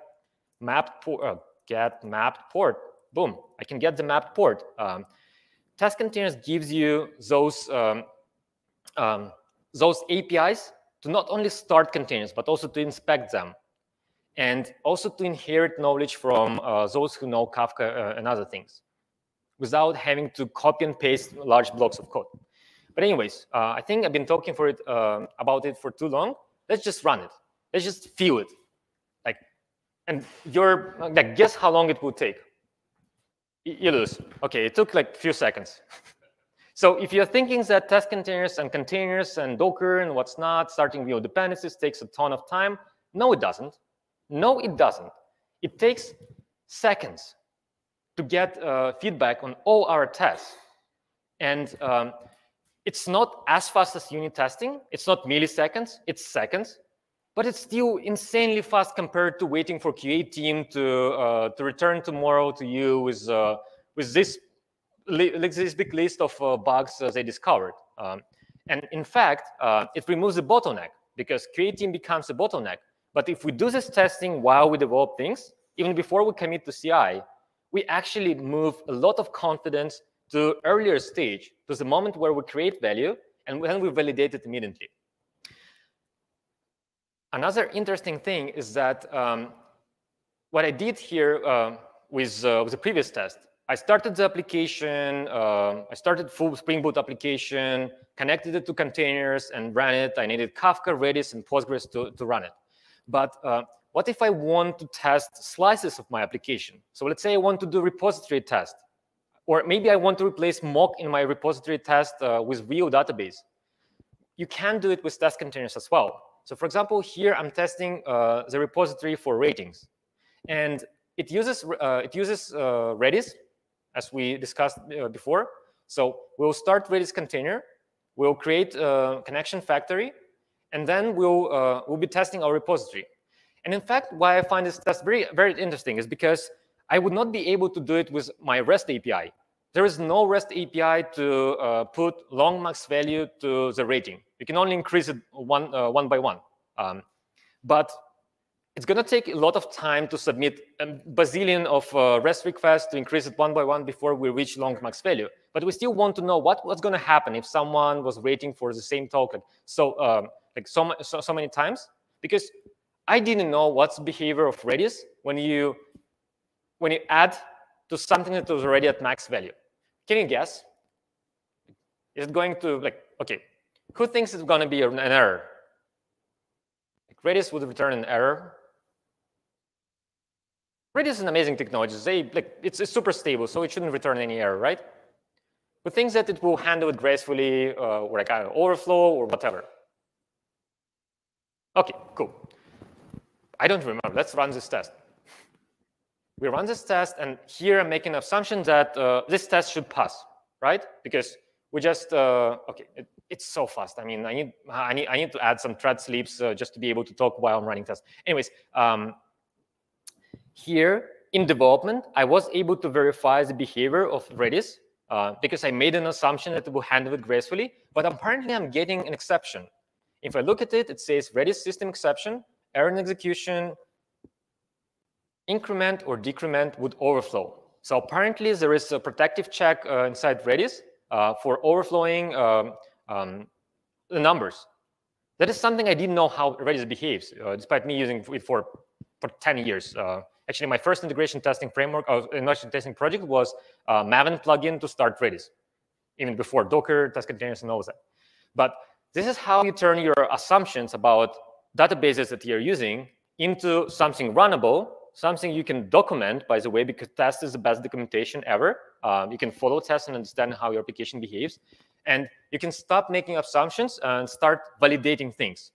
mapped, uh, get mapped port? Boom, I can get the mapped port. Um, test containers gives you those um, um, those APIs to not only start containers, but also to inspect them and also to inherit knowledge from uh, those who know Kafka uh, and other things without having to copy and paste large blocks of code. But anyways, uh, I think I've been talking for it uh, about it for too long. Let's just run it. Let's just feel it. Like, and you're like, guess how long it would take. You lose. Okay, it took like a few seconds. so if you're thinking that test containers and containers and Docker and what's not, starting real dependencies takes a ton of time, no, it doesn't. No, it doesn't. It takes seconds to get uh, feedback on all our tests. And um, it's not as fast as unit testing. It's not milliseconds, it's seconds. But it's still insanely fast compared to waiting for QA team to, uh, to return tomorrow to you with, uh, with this, this big list of uh, bugs they discovered. Um, and in fact, uh, it removes the bottleneck because QA team becomes a bottleneck. But if we do this testing while we develop things, even before we commit to CI, we actually move a lot of confidence to earlier stage, to the moment where we create value, and then we validate it immediately. Another interesting thing is that um, what I did here uh, with, uh, with the previous test, I started the application, uh, I started full Spring Boot application, connected it to containers and ran it. I needed Kafka, Redis, and Postgres to, to run it. But uh, what if I want to test slices of my application? So let's say I want to do repository test, or maybe I want to replace mock in my repository test uh, with real database. You can do it with test containers as well. So for example, here I'm testing uh, the repository for ratings. And it uses, uh, it uses uh, Redis, as we discussed uh, before. So we'll start Redis container. We'll create a connection factory and then we'll, uh, we'll be testing our repository. And in fact, why I find this test very, very interesting is because I would not be able to do it with my REST API. There is no REST API to uh, put long max value to the rating. You can only increase it one, uh, one by one. Um, but it's going to take a lot of time to submit a bazillion of uh, REST requests to increase it one by one before we reach long max value. But we still want to know what, what's going to happen if someone was waiting for the same token so um, like so, so, so many times. Because I didn't know what's behavior of Redis when you when you add to something that was already at max value. Can you guess? Is it going to like okay? Who thinks it's going to be an error? Like Redis would return an error Redis is an amazing technology. They, like, it's, it's, super stable, so it shouldn't return any error, right? But things that it will handle it gracefully, uh, or like uh, overflow or whatever. Okay, cool. I don't remember. Let's run this test. We run this test, and here I'm making an assumption that uh, this test should pass, right? Because we just uh, okay, it, it's so fast. I mean, I need I need I need to add some thread sleeps uh, just to be able to talk while I'm running tests. Anyways, um, here in development, I was able to verify the behavior of Redis uh, because I made an assumption that it will handle it gracefully, but apparently I'm getting an exception. If I look at it, it says Redis system exception, error in execution, increment or decrement would overflow. So apparently there is a protective check uh, inside Redis uh, for overflowing um, um, the numbers. That is something I didn't know how Redis behaves, uh, despite me using it for, for 10 years. Uh, Actually, my first integration testing framework, or uh, integration testing project was uh, Maven plugin to start Redis, even before Docker, test containers, and all that. But this is how you turn your assumptions about databases that you're using into something runnable, something you can document, by the way, because test is the best documentation ever. Um, you can follow tests and understand how your application behaves. And you can stop making assumptions and start validating things.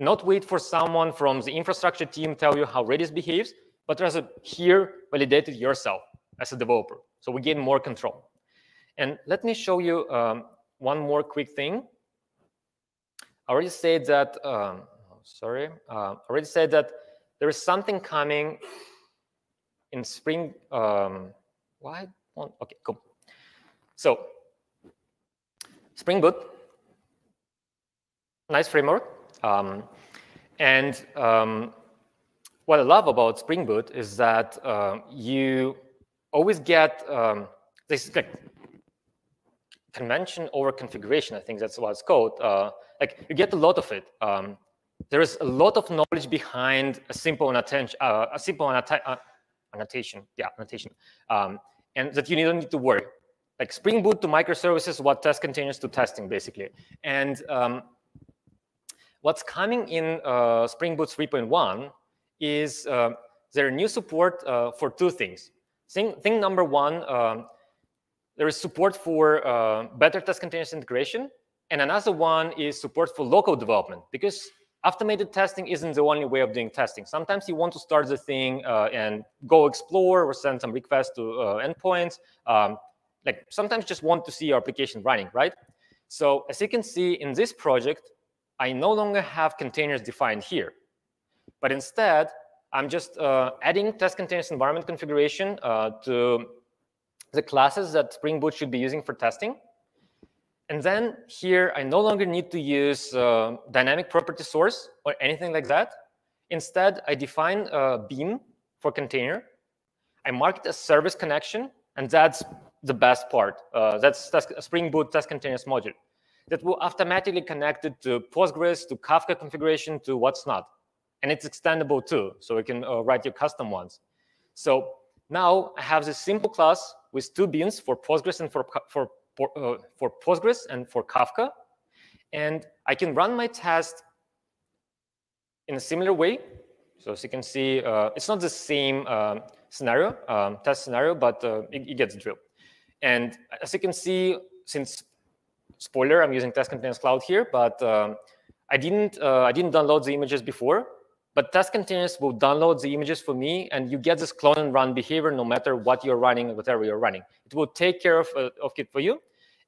Not wait for someone from the infrastructure team tell you how Redis behaves, but rather here validate it yourself as a developer. So we gain more control. And let me show you um, one more quick thing. I already said that, um, sorry, uh, already said that there is something coming in Spring. Um, why? Okay, cool. So Spring Boot, nice framework. Um, and um, what I love about Spring Boot is that uh, you always get um, this like convention over configuration. I think that's what it's called. Uh, like you get a lot of it. Um, there is a lot of knowledge behind a simple annotation, uh, a simple uh, annotation, yeah, annotation, um, and that you don't need to worry. Like Spring Boot to microservices, what test containers to testing, basically. And um, what's coming in uh, Spring Boot 3.1 is uh, there new support uh, for two things. Thing, thing number one, um, there is support for uh, better test containers integration. And another one is support for local development because automated testing isn't the only way of doing testing. Sometimes you want to start the thing uh, and go explore or send some requests to uh, endpoints. Um, like sometimes just want to see your application running, right? So as you can see in this project, I no longer have containers defined here. But instead, I'm just uh, adding test containers environment configuration uh, to the classes that Spring Boot should be using for testing. And then here, I no longer need to use uh, dynamic property source or anything like that. Instead, I define a bean for container. I mark it as service connection, and that's the best part. Uh, that's, that's Spring Boot test containers module that will automatically connect it to Postgres, to Kafka configuration, to what's not and it's extendable too. So you can uh, write your custom ones. So now I have this simple class with two beans for Postgres and for, for, uh, for Postgres and for Kafka. And I can run my test in a similar way. So as you can see, uh, it's not the same um, scenario, um, test scenario, but uh, it, it, gets drilled. And as you can see, since spoiler, I'm using Test Containers Cloud here, but um, I didn't uh, I didn't download the images before. But test containers will download the images for me, and you get this clone and run behavior no matter what you're running, whatever you're running. It will take care of, uh, of it for you.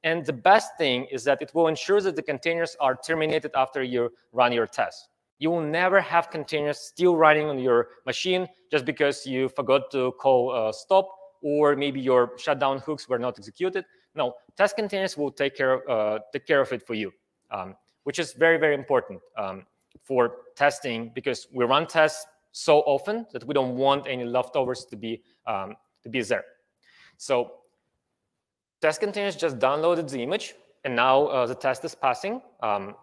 And the best thing is that it will ensure that the containers are terminated after you run your test. You will never have containers still running on your machine just because you forgot to call uh, stop or maybe your shutdown hooks were not executed. No, test containers will take care, uh, take care of it for you, um, which is very, very important. Um, for testing because we run tests so often that we don't want any leftovers to be um, to be there. So test containers just downloaded the image, and now uh, the test is passing. Um,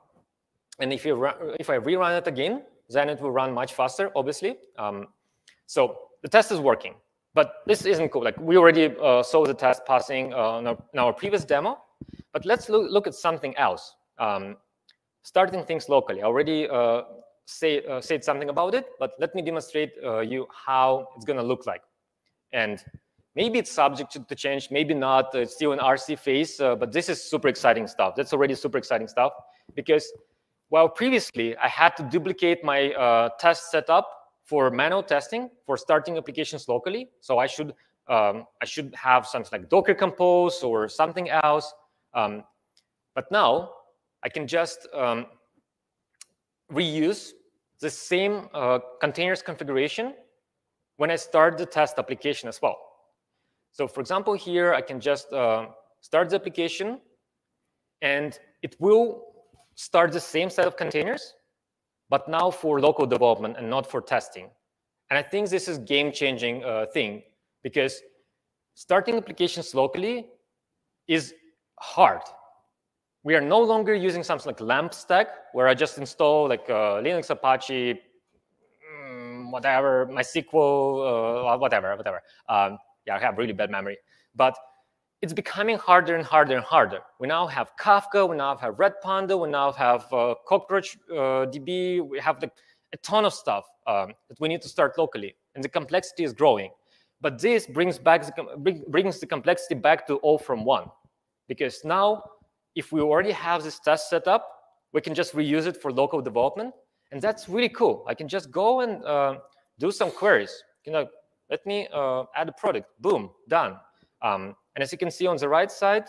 and if you if I rerun it again, then it will run much faster, obviously. Um, so the test is working, but this isn't cool. Like we already uh, saw the test passing uh, in, our, in, our, previous demo, but let's look, look at something else. Um, starting things locally. I already uh, say, uh, said something about it, but let me demonstrate uh, you how it's going to look like. And maybe it's subject to change, maybe not. It's still in RC phase, uh, but this is super exciting stuff. That's already super exciting stuff because while previously I had to duplicate my uh, test setup for manual testing for starting applications locally. So I should um, I should have something like Docker Compose or something else. Um, but now I can just um, reuse the same uh, containers configuration when I start the test application as well. So for example, here I can just uh, start the application and it will start the same set of containers, but now for local development and not for testing. And I think this is game-changing uh, thing because starting applications locally is hard. We are no longer using something like LAMP stack, where I just install like uh, Linux, Apache, mm, whatever, MySQL, uh, whatever, whatever. Um, yeah, I have really bad memory. But it's becoming harder and harder and harder. We now have Kafka, we now have Redpanda, we now have uh, Cockroach uh, DB, we have a ton of stuff um, that we need to start locally, and the complexity is growing. But this brings back brings the complexity back to all from one, because now if we already have this test set up, we can just reuse it for local development, and that's really cool. I can just go and uh, do some queries. You know, let me uh, add a product. Boom, done. Um, and as you can see on the right side,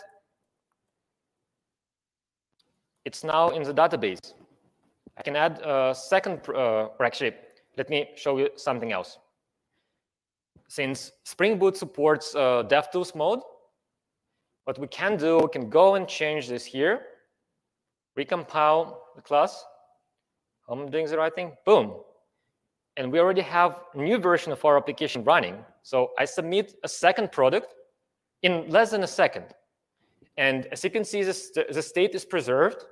it's now in the database. I can add a second, uh, or actually, let me show you something else. Since Spring Boot supports uh, DevTools mode, what we can do, we can go and change this here, recompile the class. I'm doing the right thing. Boom. And we already have a new version of our application running. So I submit a second product in less than a second. And as you can see, the, st the state is preserved.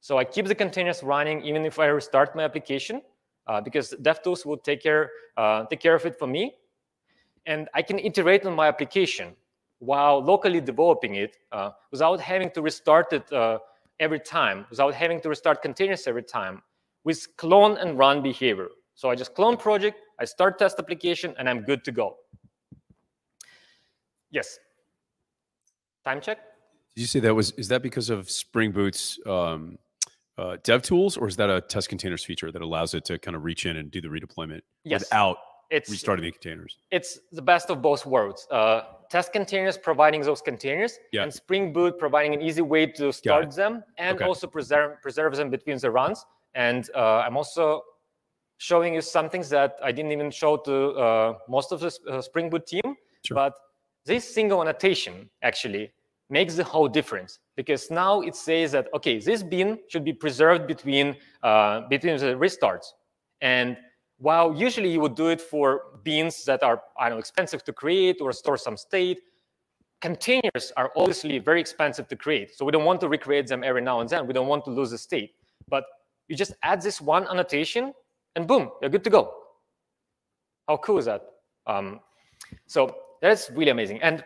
So I keep the containers running even if I restart my application, uh, because DevTools will take care, uh, take care of it for me. And I can iterate on my application while locally developing it uh, without having to restart it uh, every time, without having to restart containers every time, with clone and run behavior. So I just clone project, I start test application, and I'm good to go. Yes. Time check. Did you say that was, is that because of Spring Boot's um, uh, dev tools, or is that a test containers feature that allows it to kind of reach in and do the redeployment yes. without it's, restarting the containers? It's the best of both worlds. Uh, test containers providing those containers, yeah. and Spring Boot providing an easy way to start them and okay. also preserve, preserve them between the runs. And uh, I'm also showing you some things that I didn't even show to uh, most of the uh, Spring Boot team, sure. but this single annotation actually makes the whole difference because now it says that okay this bean should be preserved between uh, between the restarts and while usually you would do it for beans that are I don't know expensive to create or store some state containers are obviously very expensive to create. So we don't want to recreate them every now and then. We don't want to lose the state. But you just add this one annotation and boom you're good to go. How cool is that? Um, so that's really amazing. And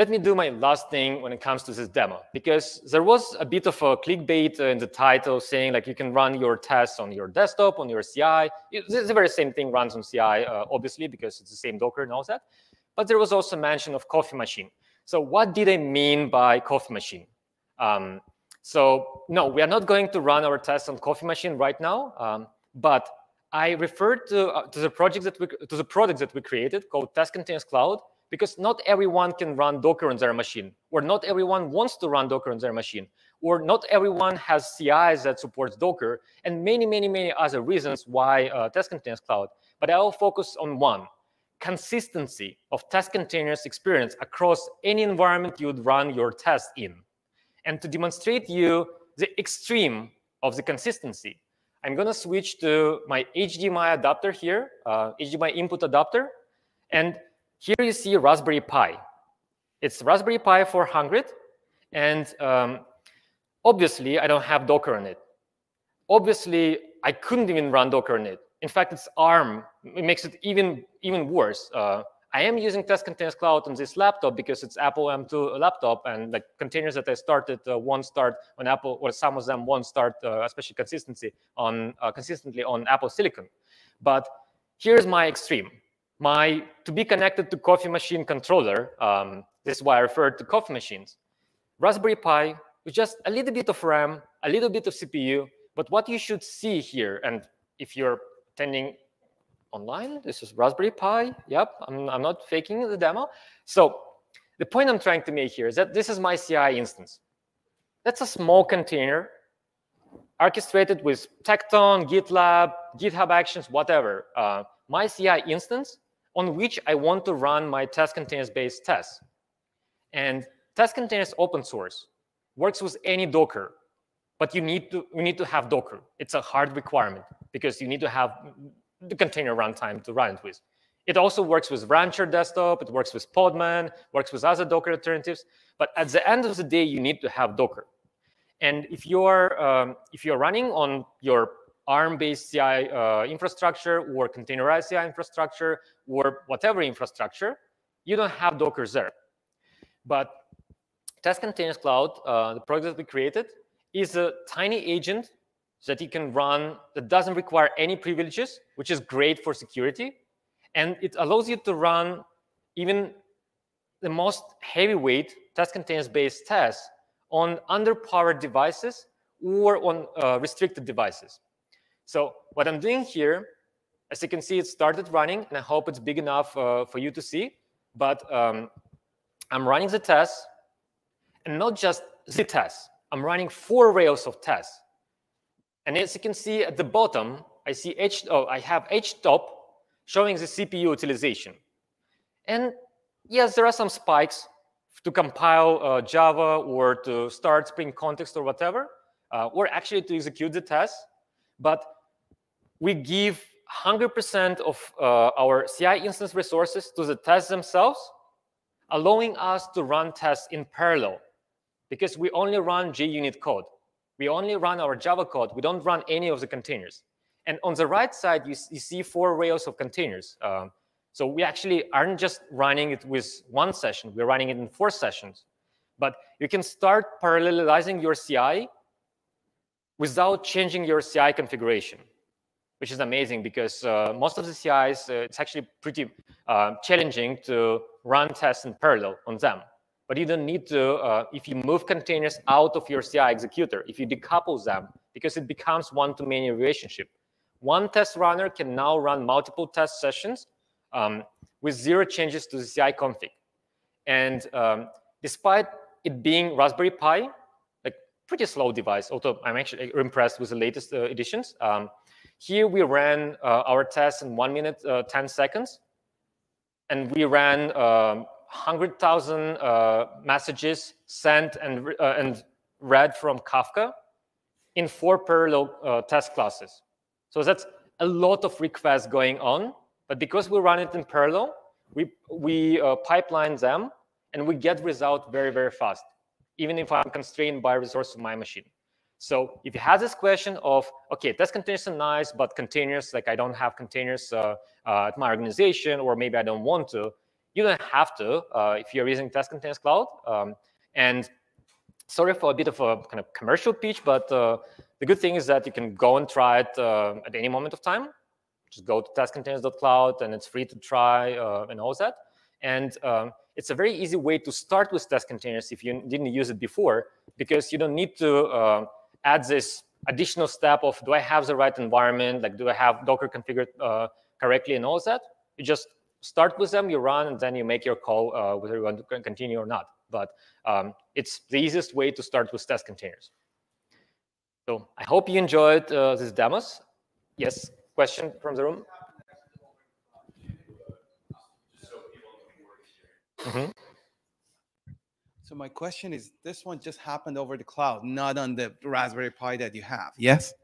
let me do my last thing when it comes to this demo, because there was a bit of a clickbait in the title saying like you can run your tests on your desktop, on your CI. It's the very same thing runs on CI, uh, obviously, because it's the same Docker and all that. But there was also mention of coffee machine. So what did I mean by coffee machine? Um, so no, we are not going to run our tests on coffee machine right now, um, but I referred to, uh, to the project that we to the product that we created called Test Containers Cloud, because not everyone can run Docker on their machine, or not everyone wants to run Docker on their machine, or not everyone has CIs that supports Docker, and many, many, many other reasons why uh, Test Containers Cloud. But I'll focus on one, consistency of test containers experience across any environment you'd run your test in. And to demonstrate you the extreme of the consistency, I'm going to switch to my HDMI adapter here, uh, HDMI input adapter. And here you see Raspberry Pi. It's Raspberry Pi 400. And um, obviously, I don't have Docker on it. Obviously, I couldn't even run Docker on it. In fact, it's ARM. It makes it even, even worse. Uh, I am using Test Containers Cloud on this laptop because it's Apple M2 laptop, and like containers that I started uh, won't start on Apple, or some of them won't start, uh, especially consistency on uh, consistently on Apple Silicon. But here's my extreme. My to be connected to coffee machine controller. Um, this is why I referred to coffee machines. Raspberry Pi with just a little bit of RAM, a little bit of CPU. But what you should see here, and if you're attending online. This is Raspberry Pi. Yep, I'm, I'm not faking the demo. So the point I'm trying to make here is that this is my CI instance. That's a small container orchestrated with Tekton, GitLab, GitHub Actions, whatever. Uh, my CI instance on which I want to run my test containers-based tests. And test containers open source, works with any Docker, but you need to you need to have Docker. It's a hard requirement because you need to have the container runtime to run it with. It also works with Rancher desktop, it works with Podman, works with other Docker alternatives. But at the end of the day, you need to have Docker. And if you're um, if you're running on your ARM-based CI uh, infrastructure or containerized CI infrastructure or whatever infrastructure, you don't have Docker there. But Test Containers Cloud, uh, the project that we created, is a tiny agent that you can run that doesn't require any privileges, which is great for security. And it allows you to run even the most heavyweight test containers-based tests on underpowered devices or on uh, restricted devices. So what I'm doing here, as you can see, it started running, and I hope it's big enough uh, for you to see. But um, I'm running the tests, and not just the tests. I'm running four rails of tests. And as you can see at the bottom, I see H, oh, I have htop showing the CPU utilization. And yes, there are some spikes to compile uh, Java or to start Spring Context or whatever, uh, or actually to execute the test. But we give 100% of uh, our CI instance resources to the tests themselves, allowing us to run tests in parallel because we only run JUnit code. We only run our Java code. We don't run any of the containers. And on the right side, you, you see four rails of containers. Um, so we actually aren't just running it with one session. We're running it in four sessions. But you can start parallelizing your CI without changing your CI configuration, which is amazing because uh, most of the CIs, uh, it's actually pretty uh, challenging to run tests in parallel on them but you don't need to, uh, if you move containers out of your CI executor, if you decouple them, because it becomes one-to-many relationship. One test runner can now run multiple test sessions um, with zero changes to the CI config. And um, despite it being Raspberry Pi, like pretty slow device, although I'm actually impressed with the latest uh, editions. Um, here we ran uh, our test in one minute, uh, 10 seconds. And we ran um, 100,000 uh, messages sent and, uh, and read from Kafka in four parallel uh, test classes. So that's a lot of requests going on. But because we run it in parallel, we, we uh, pipeline them and we get result very, very fast, even if I'm constrained by resource of my machine. So if you have this question of, okay, test containers are nice, but containers, like I don't have containers uh, uh, at my organization, or maybe I don't want to, you don't have to uh, if you're using Test Containers Cloud. Um, and sorry for a bit of a kind of commercial pitch, but uh, the good thing is that you can go and try it uh, at any moment of time. Just go to testcontainers.cloud and it's free to try uh, and all that. And um, it's a very easy way to start with test containers if you didn't use it before, because you don't need to uh, add this additional step of do I have the right environment? Like, do I have Docker configured uh, correctly and all that? You just start with them, you run, and then you make your call uh, whether you want to continue or not. But um, it's the easiest way to start with test containers. So I hope you enjoyed uh, these demos. Yes, question from the room? Mm -hmm. So my question is, this one just happened over the cloud, not on the Raspberry Pi that you have, yes?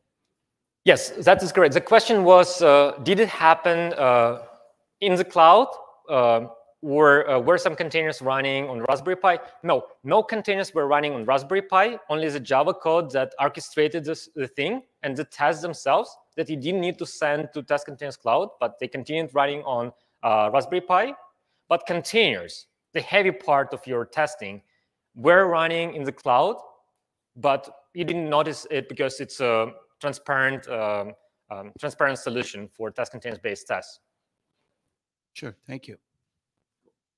Yes, that is correct. The question was, uh, did it happen uh, in the cloud? Uh, were, uh, were some containers running on Raspberry Pi? No, no containers were running on Raspberry Pi, only the Java code that orchestrated this, the thing and the tests themselves that you didn't need to send to Test Containers Cloud, but they continued running on uh, Raspberry Pi. But containers, the heavy part of your testing, were running in the cloud, but you didn't notice it because it's a transparent, um, um, transparent solution for test containers-based tests. Sure, thank you.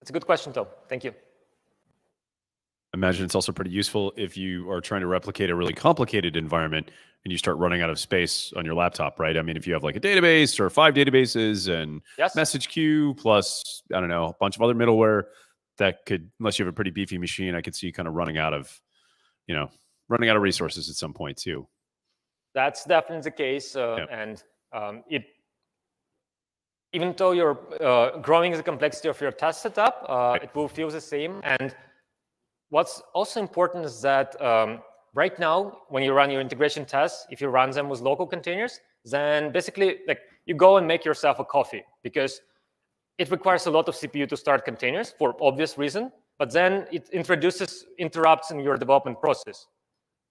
That's a good question, Tom. Thank you. I imagine it's also pretty useful if you are trying to replicate a really complicated environment and you start running out of space on your laptop, right? I mean, if you have like a database or five databases and Yes. message queue plus, I don't know, a bunch of other middleware that could, unless you have a pretty beefy machine, I could see you kind of running out of, you know, running out of resources at some point too. That's definitely the case, uh, Yep. and um, it. Even though you're uh, growing the complexity of your test setup, uh, Right. it will feel the same. And what's also important is that um, right now, when you run your integration tests, if you run them with local containers, then basically, like you go and make yourself a coffee because it requires a lot of CPU to start containers for obvious reason. But then it introduces interrupts in your development process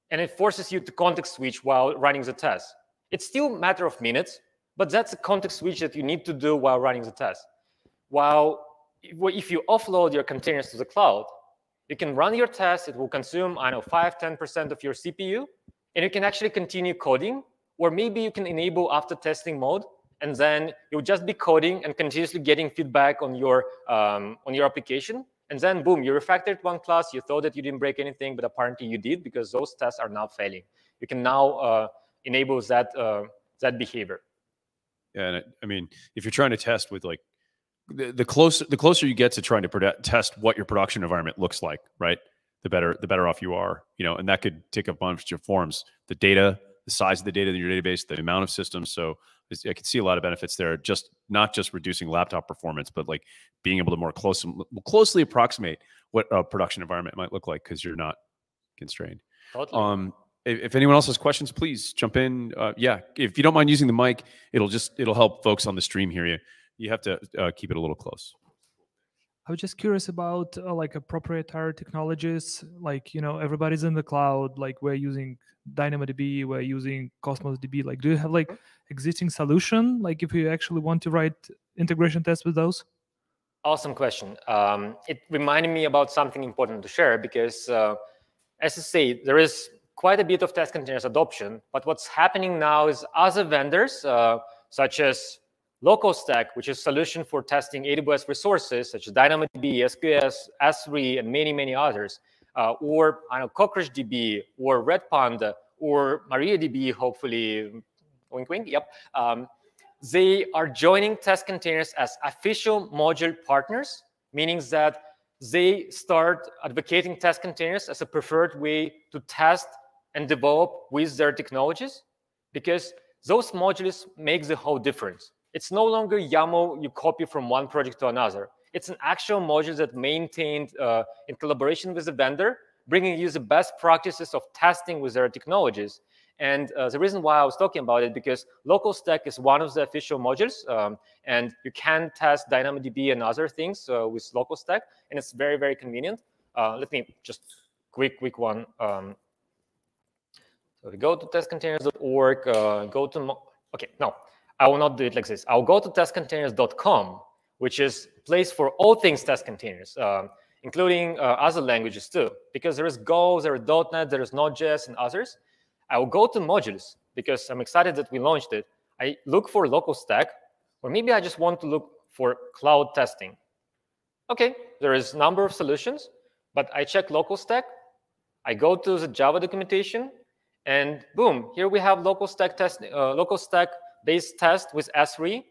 and it forces you to context switch while running the test. It's still a matter of minutes, but that's a context switch that you need to do while running the test. While if you offload your containers to the cloud, you can run your test, it will consume, I know, 5, 10% of your CPU, and you can actually continue coding, or maybe you can enable after testing mode, and then you'll just be coding and continuously getting feedback on your, um, on your application. And then boom, you refactored one class, you thought that you didn't break anything, but apparently you did because those tests are now failing. You can now uh, enable that, uh, that behavior. Yeah, and I mean, if you're trying to test with like the, the closer the closer you get to trying to test what your production environment looks like, right? The better the better off you are, you know. And that could take a bunch of forms: the data, the size of the data in your database, the amount of systems. So I can see a lot of benefits there. Just not just reducing laptop performance, but like being able to more close closely approximate what a production environment might look like because you're not constrained. Totally. Um, if, if anyone else has questions, please jump in. Uh, yeah, if you don't mind using the mic, it'll just it'll help folks on the stream hear you. You have to uh, keep it a little close. I was just curious about uh, like a proprietary technologies. Like you know, everybody's in the cloud. Like we're using DynamoDB, we're using Cosmos DB. Like, do you have like existing solution? Like, if you actually want to write integration tests with those? Awesome question. Um, it reminded me about something important to share because, uh, as I say, there is quite a bit of test containers adoption. But what's happening now is other vendors, uh, such as LocalStack, which is a solution for testing AWS resources, such as DynamoDB, SQS, S3, and many, many others, uh, or I know, CockroachDB, or Redpanda, or MariaDB, hopefully, wink, wink, yep. Um, they are joining test containers as official module partners, meaning that they start advocating test containers as a preferred way to test and develop with their technologies because those modules make the whole difference. It's no longer YAML you copy from one project to another. It's an actual module that maintained uh, in collaboration with the vendor, bringing you the best practices of testing with their technologies. And uh, the reason why I was talking about it because LocalStack is one of the official modules, um, and you can test DynamoDB and other things uh, with LocalStack, and it's very very convenient. Uh, let me just quick quick one. Um, so we go to testcontainers.org, uh, go to okay no, I will not do it like this. I'll go to testcontainers.com, which is place for all things test containers. Um, including uh, other languages too, because there is Go, there is .NET, there is Node.js, and others. I will go to modules because I'm excited that we launched it. I look for LocalStack, or maybe I just want to look for cloud testing. Okay, there is number of solutions, but I check LocalStack. I go to the Java documentation, and boom, here we have LocalStack test, uh, LocalStack based test with S3.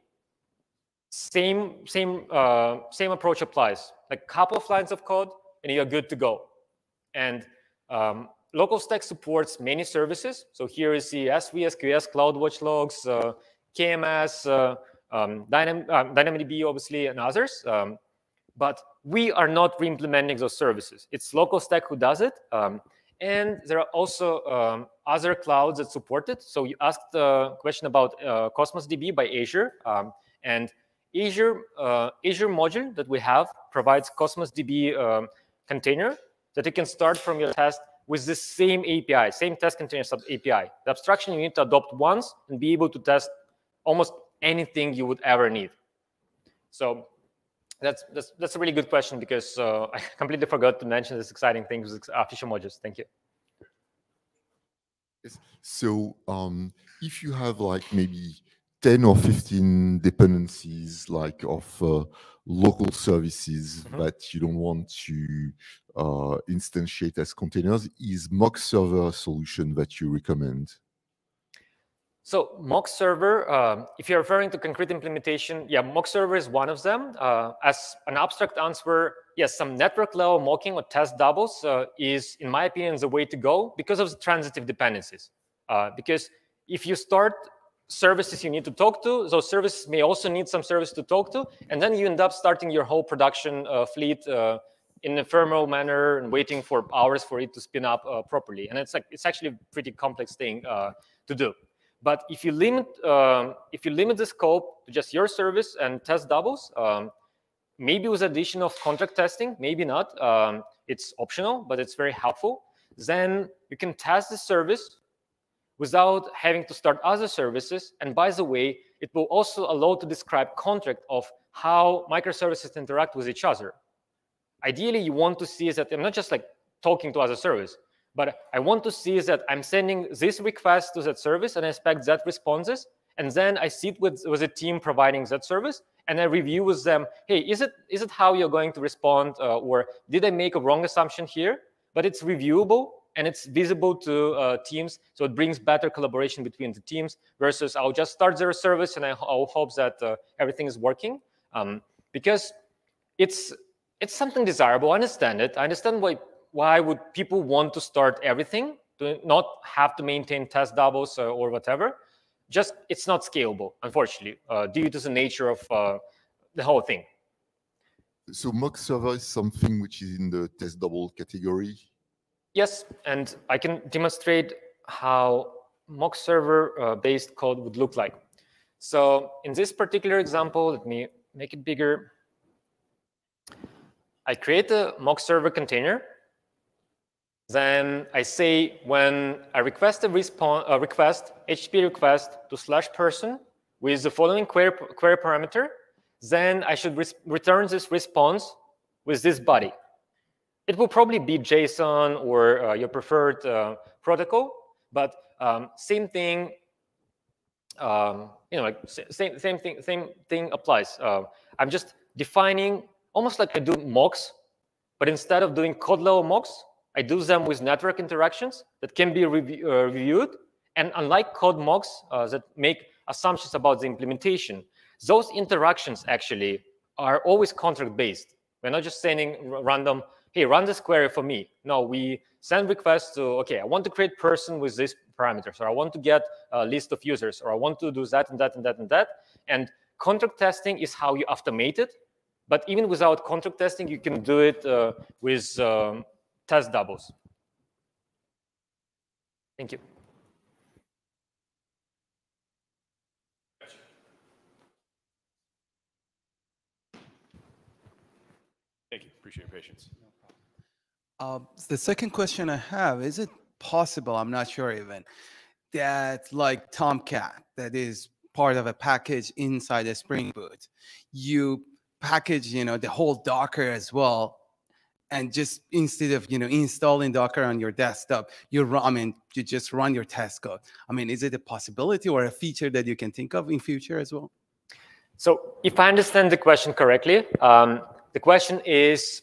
Same same uh, same approach applies. Like a couple of lines of code, and you're good to go. And um, LocalStack supports many services. So here is the S3, SQS, CloudWatch logs, uh, KMS, uh, um, Dynam uh, DynamoDB, obviously, and others. Um, but we are not re-implementing those services. It's LocalStack who does it. Um, And there are also um, other clouds that support it. So you asked the question about uh, Cosmos DB by Azure. Um, and Azure, uh, Azure module that we have provides Cosmos DB um, container that you can start from your test with the same API, same test container sub API. The abstraction you need to adopt once and be able to test almost anything you would ever need. So that's that's that's a really good question because uh, I completely forgot to mention this exciting thing with official modules. Thank you. Yes. So um, if you have like maybe 10 or 15 dependencies like of uh, local services Mhm. that you don't want to uh, instantiate as containers, is mock server a solution that you recommend? So mock server, um, if you're referring to concrete implementation, yeah, mock server is one of them. Uh, as an abstract answer, yes, some network level mocking or test doubles uh, is, in my opinion, the way to go because of the transitive dependencies. Uh, because if you start services you need to talk to, those services may also need some service to talk to, and then you end up starting your whole production uh, fleet uh, in a ephemeral manner and waiting for hours for it to spin up uh, properly. And it's like it's actually a pretty complex thing to do. But if you limit um, if you limit the scope to just your service and test doubles, um, maybe with addition of contract testing, maybe not. Um, it's optional, but it's very helpful. Then you can test the service without having to start other services. And by the way, it will also allow to describe contract of how microservices interact with each other. Ideally, you want to see that I'm not just like talking to other service, but I want to see that I'm sending this request to that service and I expect that responses. And then I sit with, with a team providing that service and I review with them, hey, is it, is it how you're going to respond? Uh, or did I make a wrong assumption here? But it's reviewable and it's visible to uh, teams. So it brings better collaboration between the teams versus I'll just start their service and I, will hope that uh, everything is working. Um, because it's, it's something desirable. I understand it. I understand why why would people want to start everything to not have to maintain test doubles uh, or whatever? Just it's not scalable unfortunately uh, due to the nature of uh, the whole thing. So mock server is something which is in the test double category. yes and i can demonstrate how mock server uh, based code would look like. So in this particular example let me make it bigger. I create a mock server container then I say when I request a, response, a request, HTTP request to slash person with the following query, query parameter, then I should return this response with this body. It will probably be JSON or uh, your preferred uh, protocol, but um, same thing, um, you know, like same, same thing, same thing applies. Uh, I'm just defining almost like I do mocks, but instead of doing code level mocks, I do them with network interactions that can be review, uh, reviewed. And unlike code mocks uh, that make assumptions about the implementation, those interactions actually are always contract based. We're not just sending random, hey, run this query for me. No, we send requests to, okay, I want to create person with this parameters, or I want to get a list of users, or I want to do that and that and that and that. And contract testing is how you automate it. But even without contract testing, you can do it uh, with um, test doubles. Thank you. Thank you. Appreciate your patience. Uh, the second question I have, is it possible, I'm not sure even, that like Tomcat, that is part of a package inside a Spring Boot, you package, you know, the whole Docker as well and just instead of you know installing docker on your desktop you run i mean you just run your test code. I mean is it a possibility or a feature that you can think of in future as well? So if i understand the question correctly um, the question is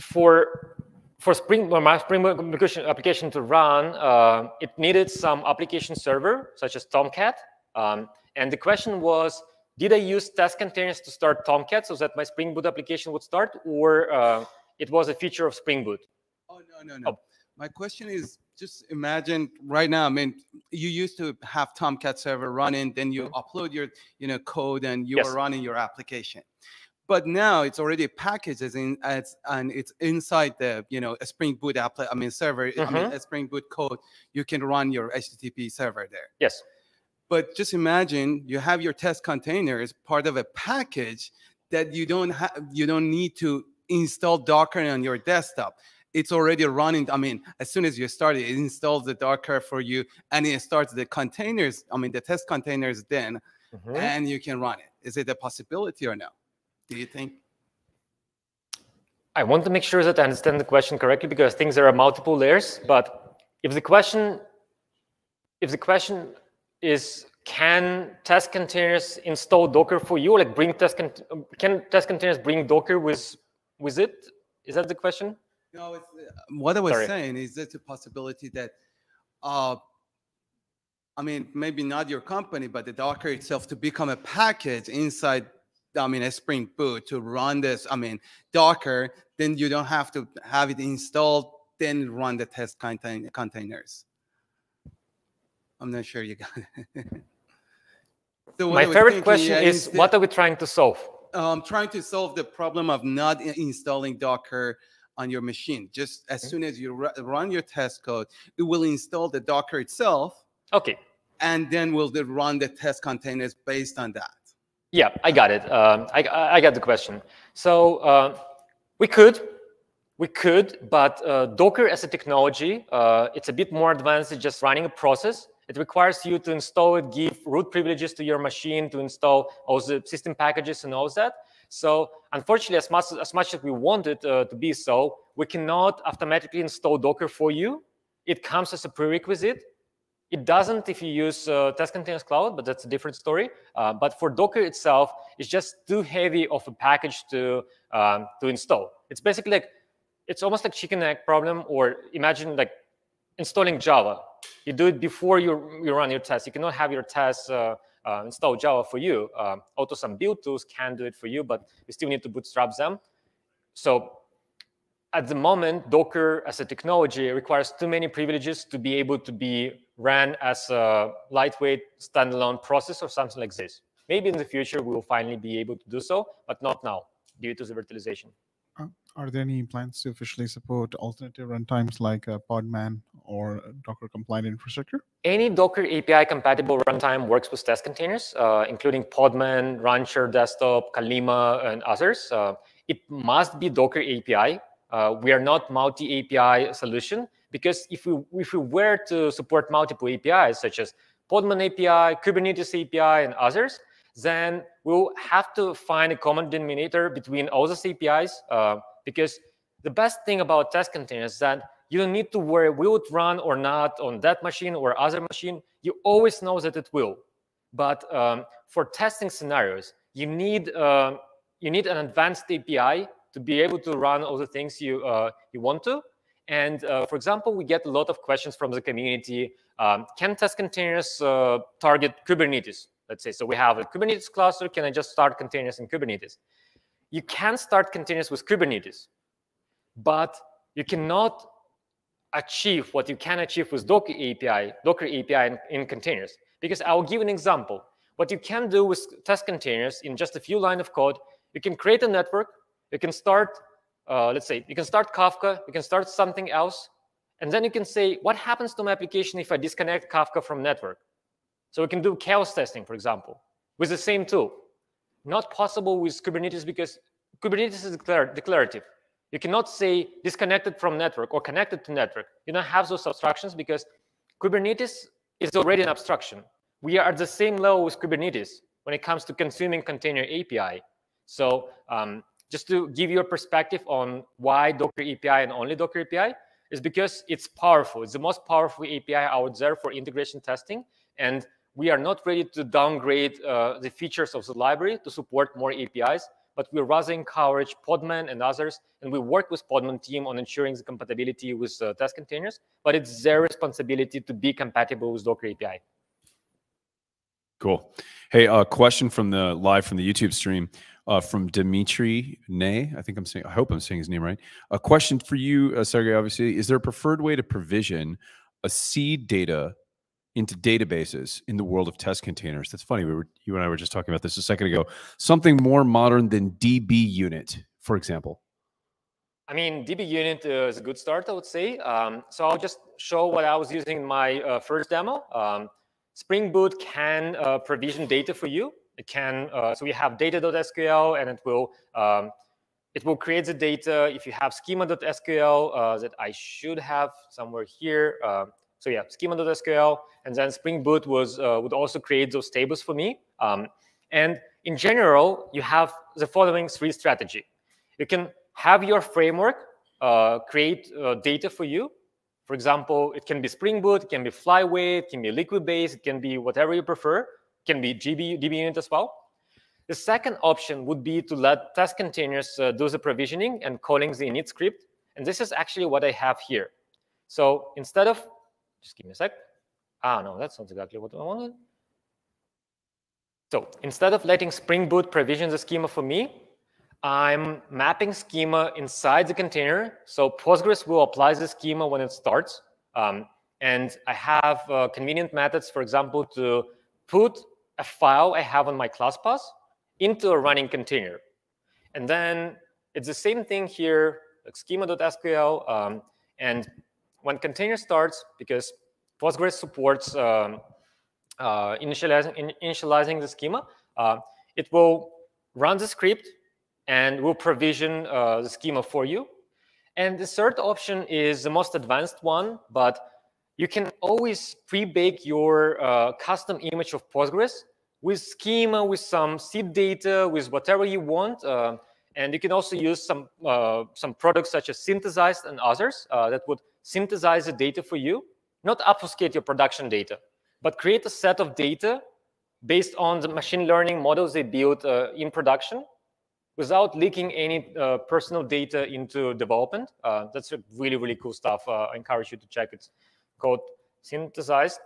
for for spring my spring application, to run uh, it needed some application server such as tomcat. Um, and the question was did I use test containers to start Tomcat so that my Spring Boot application would start, or uh, it was a feature of Spring Boot? Oh, no, no, no. Oh. My question is just imagine right now, I mean, you used to have Tomcat server running, then you mm-hmm. upload your you know, code and you yes. are running your application. but now it's already packaged as in as and it's inside the you know a Spring Boot app. I mean server. I mean Mhm. a Spring Boot code. You can run your HTTP server there. Yes. But just imagine you have your test container as part of a package that you don't have. You don't need to install Docker on your desktop. It's already running. I mean, as soon as you start it, it installs the Docker for you, and it starts the containers. I mean, the test containers then, Mhm. and you can run it. Is it a possibility or no? Do you think? I want to make sure that I understand the question correctly because things there are multiple layers. But if the question, if the question is, can test containers install Docker for you? Like bring test con- can test containers bring Docker with with it? Is that the question? No, it's, uh, what I was Sorry. saying is there's a possibility that, uh, I mean, maybe not your company, but the Docker itself to become a package inside, I mean, a Spring Boot to run this, I mean, Docker, then you don't have to have it installed, then run the test contain- containers. I'm not sure you got it. So My favorite thinking, question yeah, is, what are we trying to solve? um, trying to solve the problem of not installing Docker on your machine. Just as Mhm. soon as you ru- run your test code, it will install the Docker itself, Okay. and then we'll run the test containers based on that. Yeah, I got it. Um, I, I I got the question. So uh, we could, we could, but uh, Docker as a technology, uh, it's a bit more advanced than just running a process. It requires you to install it, give root privileges to your machine, to install all the system packages and all that. So unfortunately, as much as much as we want it uh, to be so, we cannot automatically install Docker for you. It comes as a prerequisite. It doesn't if you use uh, Test Containers Cloud, but that's a different story. Uh, but for Docker itself, it's just too heavy of a package to um, to install. It's basically like it's almost like chicken egg problem, or imagine like installing Java. You do it before you you run your tests. You cannot have your tests uh, uh, install Java for you. Um, also, some build tools can do it for you, but you still need to bootstrap them. So at the moment, Docker as a technology requires too many privileges to be able to be ran as a lightweight standalone process or something like this. Maybe in the future we will finally be able to do so, but not now due to the virtualization. Are there any plans to officially support alternative runtimes like uh, Podman or Docker compliant infrastructure? Any Docker API compatible runtime works with test containers, uh, including Podman, Rancher Desktop, Colima, and others. Uh, it must be Docker API. Uh, we are not multi-API solution because if we if we were to support multiple APIs such as Podman API, Kubernetes API, and others, then we'll have to find a common denominator between all the APIs. Uh, because the best thing about test containers is that you don't need to worry will it run or not on that machine or other machine. You always know that it will. But um, for testing scenarios, you need uh, you need an advanced API to be able to run all the things you uh, you want to. And uh, for example, we get a lot of questions from the community. Um, can test containers uh, target Kubernetes? Let's say so we have a Kubernetes cluster. Can I just start containers in Kubernetes? You can start containers with Kubernetes, but you cannot achieve what you can achieve with Docker API, Docker API in, in containers. Because I'll give an example. What you can do with test containers in just a few lines of code, you can create a network, you can start, uh, let's say, you can start Kafka, you can start something else, and then you can say, what happens to my application if I disconnect Kafka from network? So we can do chaos testing, for example, with the same tool. Not possible with Kubernetes because Kubernetes is declar declarative. You cannot say disconnected from network or connected to network. You don't have those abstractions because Kubernetes is already an abstraction. We are at the same level with Kubernetes when it comes to consuming container API. So um, just to give you a perspective on why Docker API and only Docker API is because it's powerful. It's the most powerful API out there for integration testing. And we are not ready to downgrade uh, the features of the library to support more APIs, but we rather encourage Podman and others, and we work with Podman team on ensuring the compatibility with uh, test containers, but it's their responsibility to be compatible with Docker API. Cool. Hey, a uh, question from the live from the YouTube stream uh, from Dimitri Ney. I think I'm saying, I hope I'm saying his name right. A question for you, uh, Sergey, obviously. Is there a preferred way to provision a seed data into databases in the world of test containers. That's funny. We were you and I were just talking about this a second ago. Something more modern than DB unit, for example. I mean, DB unit is a good start, I would say. Um, so I'll just show what I was using in my uh, first demo. Um, Spring Boot can uh, provision data for you. It can, uh, so we have data.sql and it will um, it will create the data. If you have schema.sql uh, that I should have somewhere here. So yeah, schema.sql, and then Spring Boot was uh, would also create those tables for me. Um, and in general, you have the following three strategy. You can have your framework uh, create uh, data for you. For example, it can be Spring Boot, it can be Flyway, it can be Liquibase, it can be whatever you prefer. It can be GB, DB unit as well. The second option would be to let test containers uh, do the provisioning and calling the init script. And this is actually what I have here. So instead of, just give me a sec. Ah, no, that's not exactly what I wanted. So instead of letting Spring Boot provision the schema for me, I'm mapping schema inside the container. So Postgres will apply the schema when it starts. Um, and I have uh, convenient methods, for example, to put a file I have on my ClassPath into a running container. And then it's the same thing here, like schema.sql. Um, and when container starts, because Postgres supports um, uh, initializing, in, initializing the schema, uh, it will run the script and will provision uh, the schema for you. And the third option is the most advanced one, but you can always pre-bake your uh, custom image of Postgres with schema, with some seed data, with whatever you want. Uh, and you can also use some, uh, some products such as Synthesized and others that would synthesize the data for you, not obfuscate your production data, but create a set of data based on the machine learning models they built uh, in production without leaking any uh, personal data into development. Uh, that's really, really cool stuff. I encourage you to check it. Called Synthesized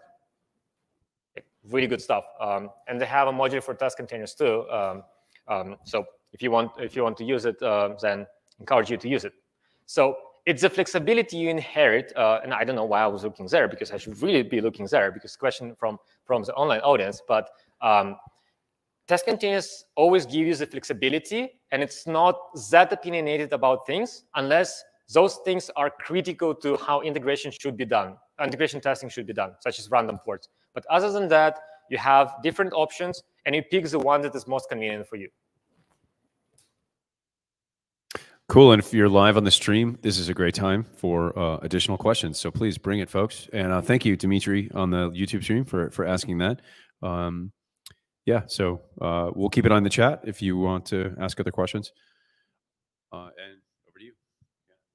really good stuff. Um, and they have a module for test containers too. Um, um, so if you want if you want to use it, uh, then encourage you to use it. So it's the flexibility you inherit, uh, and I don't know why I was looking there because I should really be looking there because question from from the online audience. But um, test containers always give you the flexibility, and it's not that opinionated about things unless those things are critical to how integration should be done, integration testing should be done, such as random ports. But other than that, you have different options and you pick the one that is most convenient for you. Cool. And if you're live on the stream, this is a great time for uh, additional questions. So please bring it, folks. And uh, thank you, Dimitri, on the YouTube stream for for asking that. Um, yeah. So uh, we'll keep it on the chat if you want to ask other questions. Uh, and over to you.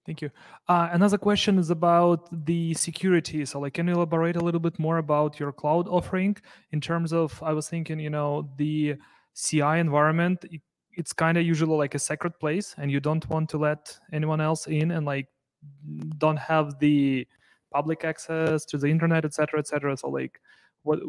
Thank you. Uh, another question is about the security. So, like, can you elaborate a little bit more about your cloud offering in terms of? I was thinking, you know, the CI environment. It, it's kind of usually like a secret place, and you don't want to let anyone else in, and like, don't have the public access to the internet, etc., etc. So, like, what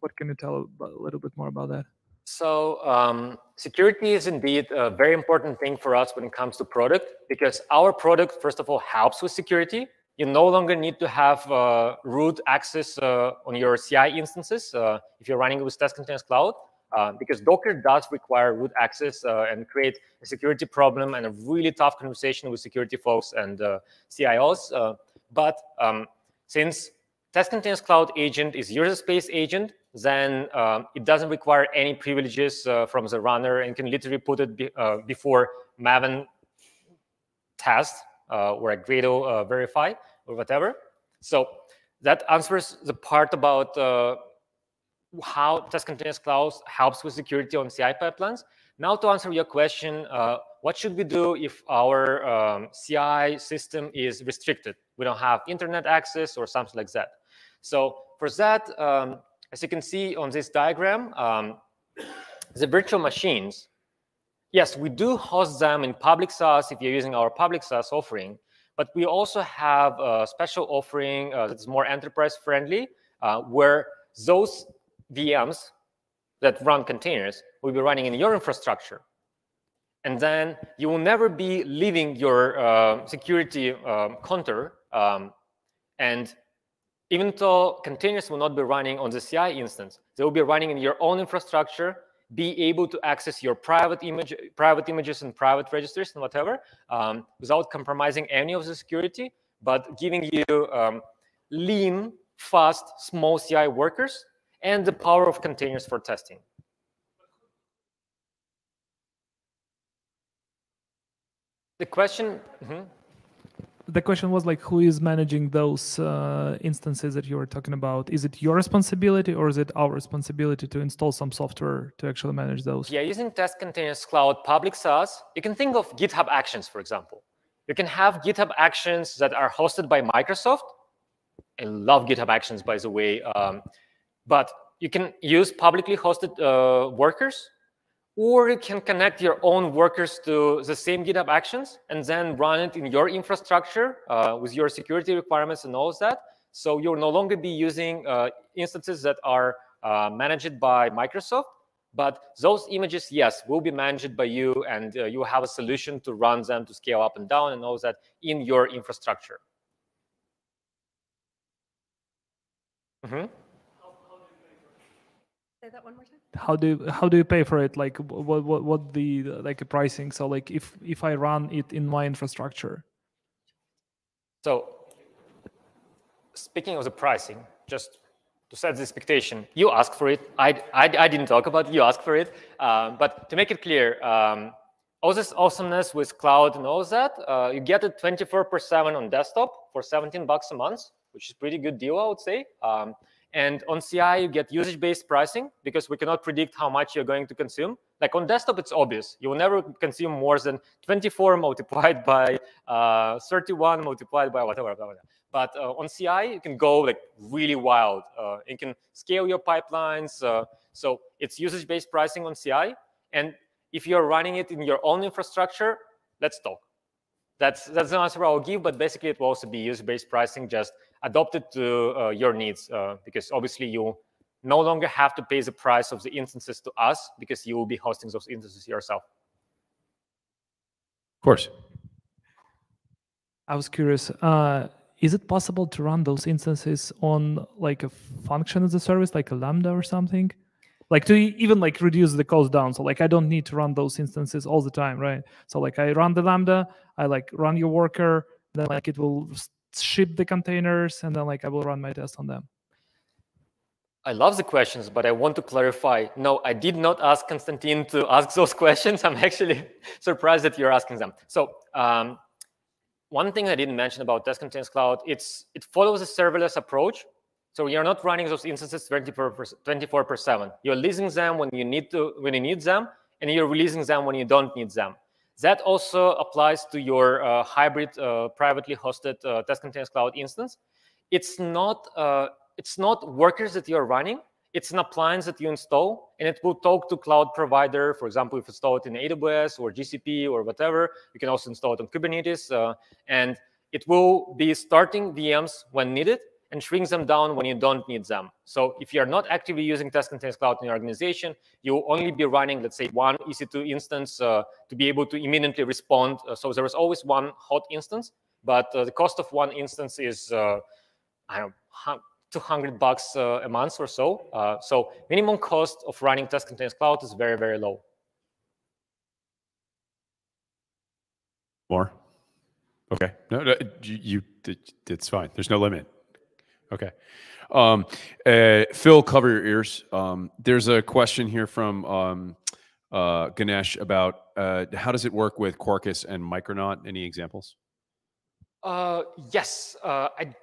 what can you tell a little bit more about that? So um, security is indeed a very important thing for us when it comes to product because our product, first of all, helps with security. You no longer need to have uh, root access uh, on your CI instances uh, if you're running with Test Containers Cloud, uh, because Docker does require root access uh, and create a security problem and a really tough conversation with security folks and uh, CIOs. but um, since Test Containers Cloud agent is user space agent, then um, it doesn't require any privileges uh, from the runner and can literally put it be, uh, before Maven test uh, or a Gradle uh, verify or whatever. So that answers the part about uh, how Test Containers Cloud helps with security on CI pipelines. Now to answer your question, uh, what should we do if our um, CI system is restricted? We don't have internet access or something like that. So for that, um, as you can see on this diagram, um, the virtual machines, yes, we do host them in public SaaS if you're using our public SaaS offering, but we also have a special offering uh, that's more enterprise friendly, uh, where those VMs that run containers will be running in your infrastructure. And then you will never be leaving your uh, security um, contour. Um, and even though containers will not be running on the CI instance, they will be running in your own infrastructure, be able to access your private image, private images and private registers and whatever, um, without compromising any of the security, but giving you um, lean, fast, small CI workers and the power of containers for testing. The question. Mm -hmm. The question was like, who is managing those uh, instances that you were talking about? Is it your responsibility or is it our responsibility to install some software to actually manage those? Yeah, using Test Containers Cloud public SaaS, you can think of GitHub Actions, for example. You can have GitHub Actions that are hosted by Microsoft. I love GitHub Actions, by the way. Um, but you can use publicly hosted uh, workers or you can connect your own workers to the same GitHub Actions and then run it in your infrastructure uh, with your security requirements and all of that. So you'll no longer be using uh, instances that are uh, managed by Microsoft, but those images, yes, will be managed by you and uh, you have a solution to run them to scale up and down and all that in your infrastructure. Mm -hmm. Say that one more time. How do you, how do you pay for it? Like what what what the like a pricing? So like if if I run it in my infrastructure. So speaking of the pricing, just to set the expectation, you ask for it. I I, I didn't talk about it. You ask for it. Um, but to make it clear, um, all this awesomeness with cloud and all that, uh, you get it 24 per 7 on desktop for 17 bucks a month, which is pretty good deal, I would say. Um, and on CI, you get usage-based pricing because we cannot predict how much you're going to consume. Like on desktop, it's obvious. You will never consume more than 24 multiplied by uh, 31 multiplied by whatever. whatever. But uh, on CI, you can go like really wild. Uh, you can scale your pipelines. Uh, so it's usage-based pricing on CI. And if you're running it in your own infrastructure, let's talk. That's that's the answer I'll give. But basically, it will also be usage-based pricing, just adopted to uh, your needs uh, because obviously you no longer have to pay the price of the instances to us because you will be hosting those instances yourself. Of course. I was curious. Uh, is it possible to run those instances on like a function as a service, like a Lambda or something? Like to even like reduce the cost down. So like I don't need to run those instances all the time, right? So like I run the Lambda, I like run your worker, then like it will ship the containers, and then like I will run my test on them. I love the questions, but I want to clarify. No, I did not ask Konstantin to ask those questions. I'm actually surprised that you're asking them. So um, one thing I didn't mention about Test Containers Cloud, it's it follows a serverless approach. So you're not running those instances 24 per, 24 per 7. You're leasing them when you need to when you need them, and you're releasing them when you don't need them. That also applies to your uh, hybrid uh, privately hosted uh, test containers cloud instance. It's not, uh, it's not workers that you're running. It's an appliance that you install, and it will talk to cloud provider. For example, if you install it in AWS or GCP or whatever, you can also install it on Kubernetes. Uh, and it will be starting VMs when needed, and shrinks them down when you don't need them. So if you're not actively using Test Containers Cloud in your organization, you'll only be running, let's say, one EC2 instance uh, to be able to immediately respond. Uh, so there is always one hot instance, but uh, the cost of one instance is, uh, I don't know, 200 bucks uh, a month or so. Uh, so minimum cost of running Test Containers Cloud is very, very low. More? Okay. No, no you, you, it's fine. There's no limit. Okay. Um, uh, Phil, cover your ears. Um, there's a question here from um, uh, Ganesh about uh, how does it work with Quarkus and Micronaut? Any examples? Uh, yes, uh, I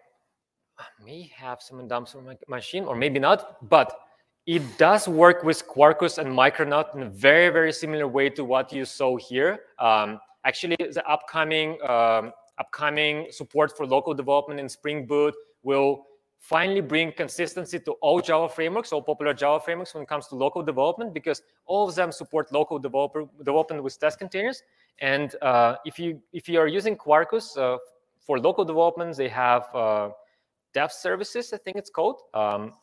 may have some dumps on my machine, or maybe not, but it does work with Quarkus and Micronaut in a very, very similar way to what you saw here. Um, actually, the upcoming um, upcoming support for local development in Spring Boot will finally bring consistency to all Java frameworks, all popular Java frameworks when it comes to local development, because all of them support local developer, development with test containers. And uh, if you if you are using Quarkus uh, for local development, they have uh, dev services, I think it's called, um,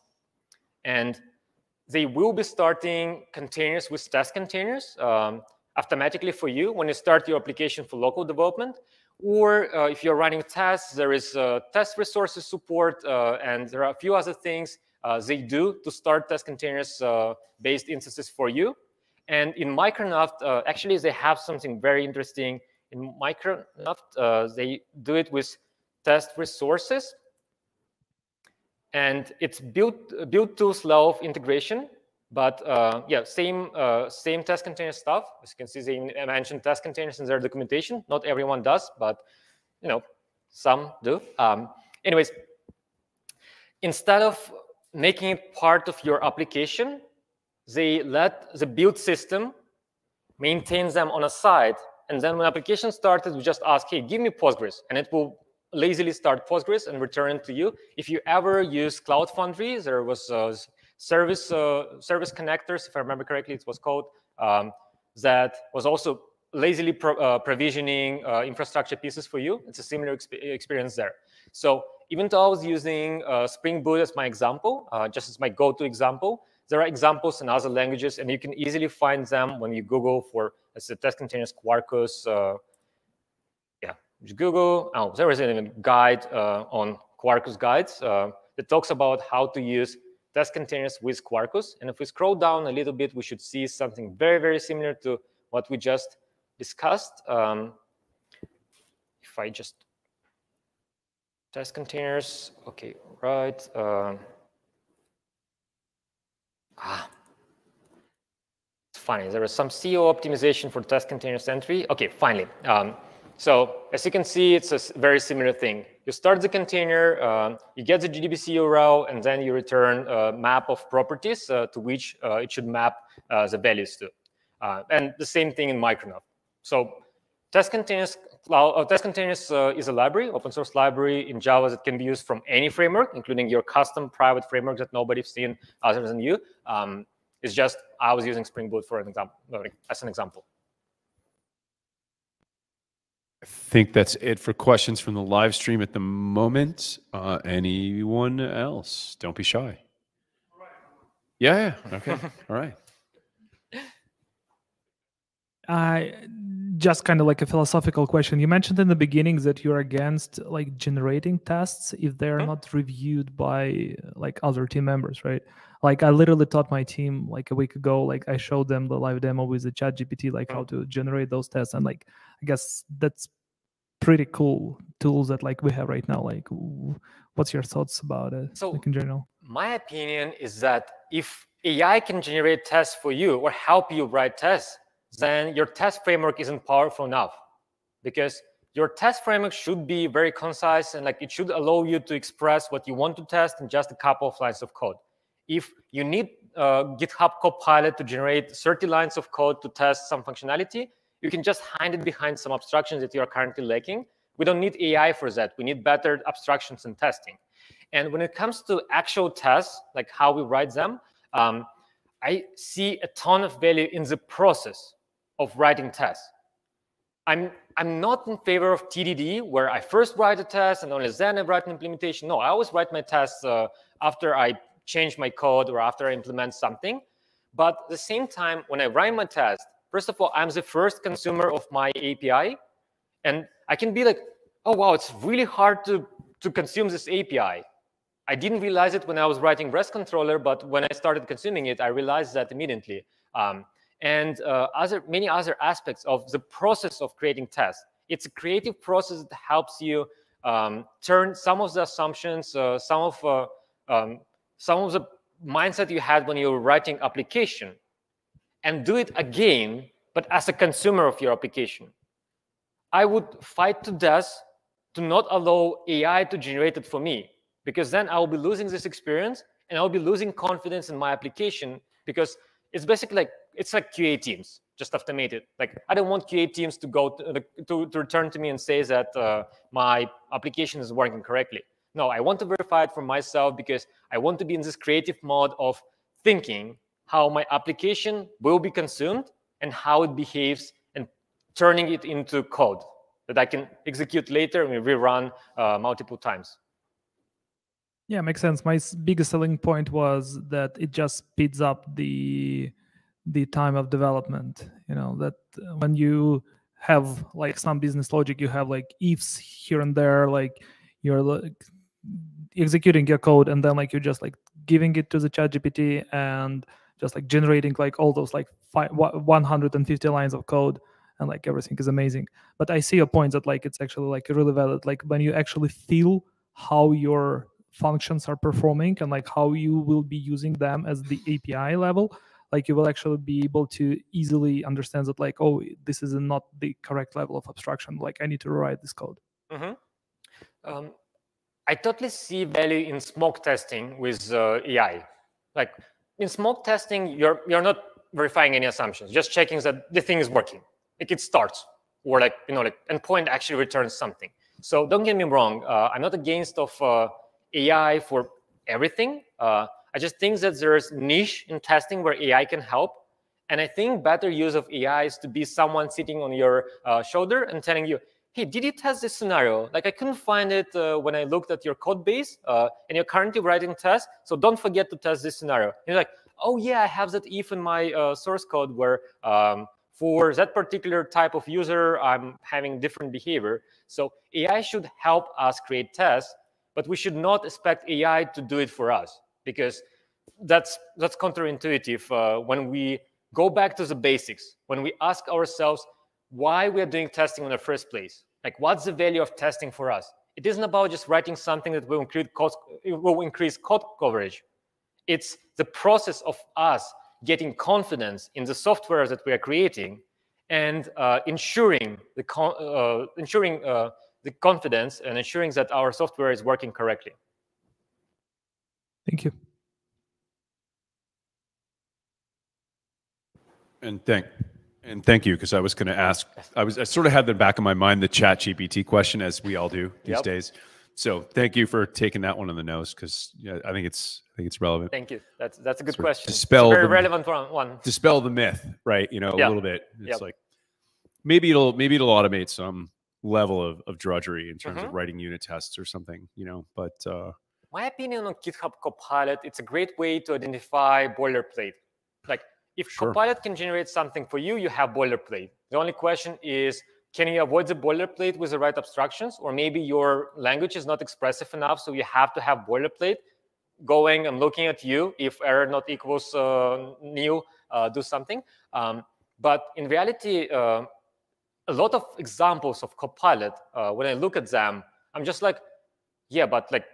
and they will be starting containers with test containers. Um, automatically for you when you start your application for local development. Or uh, if you're running tests, there is uh, test resources support, uh, and there are a few other things uh, they do to start test containers uh, based instances for you. And in Micronaut, actually, they have something very interesting. In Micronaut, they do it with test resources. And it's built, built to slow integration. But uh, yeah, same uh, same test container stuff. As you can see, they mentioned test containers in their documentation. Not everyone does, but you know, some do. Um, anyways, instead of making it part of your application, they let the build system maintain them on a side. And then when application started, we just ask, hey, give me Postgres, and it will lazily start Postgres and return it to you. If you ever use Cloud Foundry, there was uh, service uh, service connectors, if I remember correctly, it was called, um, that was also lazily pro uh, provisioning uh, infrastructure pieces for you. It's a similar exp experience there. So even though I was using uh, Spring Boot as my example, uh, just as my go-to example, there are examples in other languages, and you can easily find them when you Google for as a test containers Quarkus. Uh, yeah, just Google. Oh, there is a guide on Quarkus guides that talks about how to use test containers with Quarkus. And if we scroll down a little bit, we should see something very, very similar to what we just discussed. Um, if I just test containers, okay, right. Uh, ah, it's funny. There is some SEO optimization for test containers entry. Okay, finally. Um, so as you can see, it's a very similar thing. You start the container, uh, you get the JDBC URL, and then you return a map of properties uh, to which uh, it should map uh, the values to. Uh, and the same thing in Micronaut. So test containers, uh, test containers is a library, open source library in Java that can be used from any framework, including your custom private framework that nobody's seen other than you. Um, it's just I was using Spring Boot for an example, as an example. I think that's it for questions from the live stream at the moment. Uh, anyone else? Don't be shy. Yeah, yeah. Okay. All right. I just kind of like a philosophical question. You mentioned in the beginning that you're against like generating tests if they're not reviewed by like other team members, right? Like I literally taught my team like a week ago, like I showed them the live demo with the ChatGPT, like how to generate those tests. And like I guess that's pretty cool tools that like we have right now. Like what's your thoughts about it so like in general? My opinion is that if AI can generate tests for you or help you write tests, then your test framework isn't powerful enough because your test framework should be very concise and like it should allow you to express what you want to test in just a couple of lines of code. If you need uh, GitHub Copilot to generate 30 lines of code to test some functionality, you can just hide it behind some abstractions that you are currently lacking. We don't need AI for that. We need better abstractions and testing. And when it comes to actual tests, like how we write them, um, I see a ton of value in the process of writing tests. I'm, I'm not in favor of TDD, where I first write a test and only then I write an implementation. No, I always write my tests uh, after I change my code or after I implement something. But at the same time, when I write my test, first of all, I'm the first consumer of my API. And I can be like, oh, wow, it's really hard to, to consume this API. I didn't realize it when I was writing REST controller, but when I started consuming it, I realized that immediately. Um, and uh, other many other aspects of the process of creating tests. It's a creative process that helps you um, turn some of the assumptions, uh, some of uh, um, some of the mindset you had when you were writing application, and do it again, but as a consumer of your application. I would fight to death to not allow AI to generate it for me, because then I will be losing this experience and I'll be losing confidence in my application because it's basically like it's like QA teams just automated. Like I don't want QA teams to go to, to, to return to me and say that uh, my application is working correctly. No, I want to verify it for myself because I want to be in this creative mode of thinking how my application will be consumed and how it behaves and turning it into code that I can execute later and rerun uh, multiple times. Yeah, makes sense. My biggest selling point was that it just speeds up the the time of development. You know that uh, when you have like some business logic, you have like ifs here and there, like you're like executing your code, and then like you're just like giving it to the ChatGPT and just like generating like all those like fi- wa- 150 lines of code and like everything is amazing but i see a point that like it's actually like really valid like when you actually feel how your functions are performing and like how you will be using them as the api level like you will actually be able to easily understand that like oh this is not the correct level of abstraction like i need to rewrite this code Mhm. Um, I totally see value in smoke testing with uh, AI. Like in smoke testing, you're you're not verifying any assumptions, just checking that the thing is working. Like it starts, or like you know, like endpoint actually returns something. So don't get me wrong. Uh, I'm not against of uh, AI for everything. Uh, I just think that there's niche in testing where AI can help. And I think better use of AI is to be someone sitting on your uh, shoulder and telling you, hey, did you test this scenario? Like I couldn't find it uh, when I looked at your code base uh, and you're currently writing tests. So don't forget to test this scenario. And you're like, oh yeah, I have that if in my uh, source code where um, for that particular type of user, I'm having different behavior. So AI should help us create tests, but we should not expect AI to do it for us because that's that's counterintuitive uh, when we go back to the basics when we ask ourselves why we are doing testing in the first place. Like what's the value of testing for us? It isn't about just writing something that will increase code, will increase code coverage. It's the process of us getting confidence in the software that we are creating and uh, ensuring the uh, ensuring uh, the confidence and ensuring that our software is working correctly. Thank you. And thank and thank you because I was going to ask. I was I sort of had the back of my mind the ChatGPT question as we all do these Yep. days. So thank you for taking that one on the nose because yeah, I think it's I think it's relevant. thank you that's that's a good Sort question It's a very the- relevant one. Dispel the myth, right? You know, a little bit. It's Yep. like maybe it'll maybe it'll automate some level of, of drudgery in terms of Mhm. writing unit tests or something. You know, but uh, my opinion on GitHub Copilot, it's a great way to identify boilerplate. Like if Sure. Copilot can generate something for you, you have boilerplate. The only question is, can you avoid the boilerplate with the right abstractions? Or maybe your language is not expressive enough, so you have to have boilerplate going and looking at you. If error not equals uh, new, uh, do something. Um, but in reality, uh, a lot of examples of Copilot, uh, when I look at them, I'm just like, yeah, but like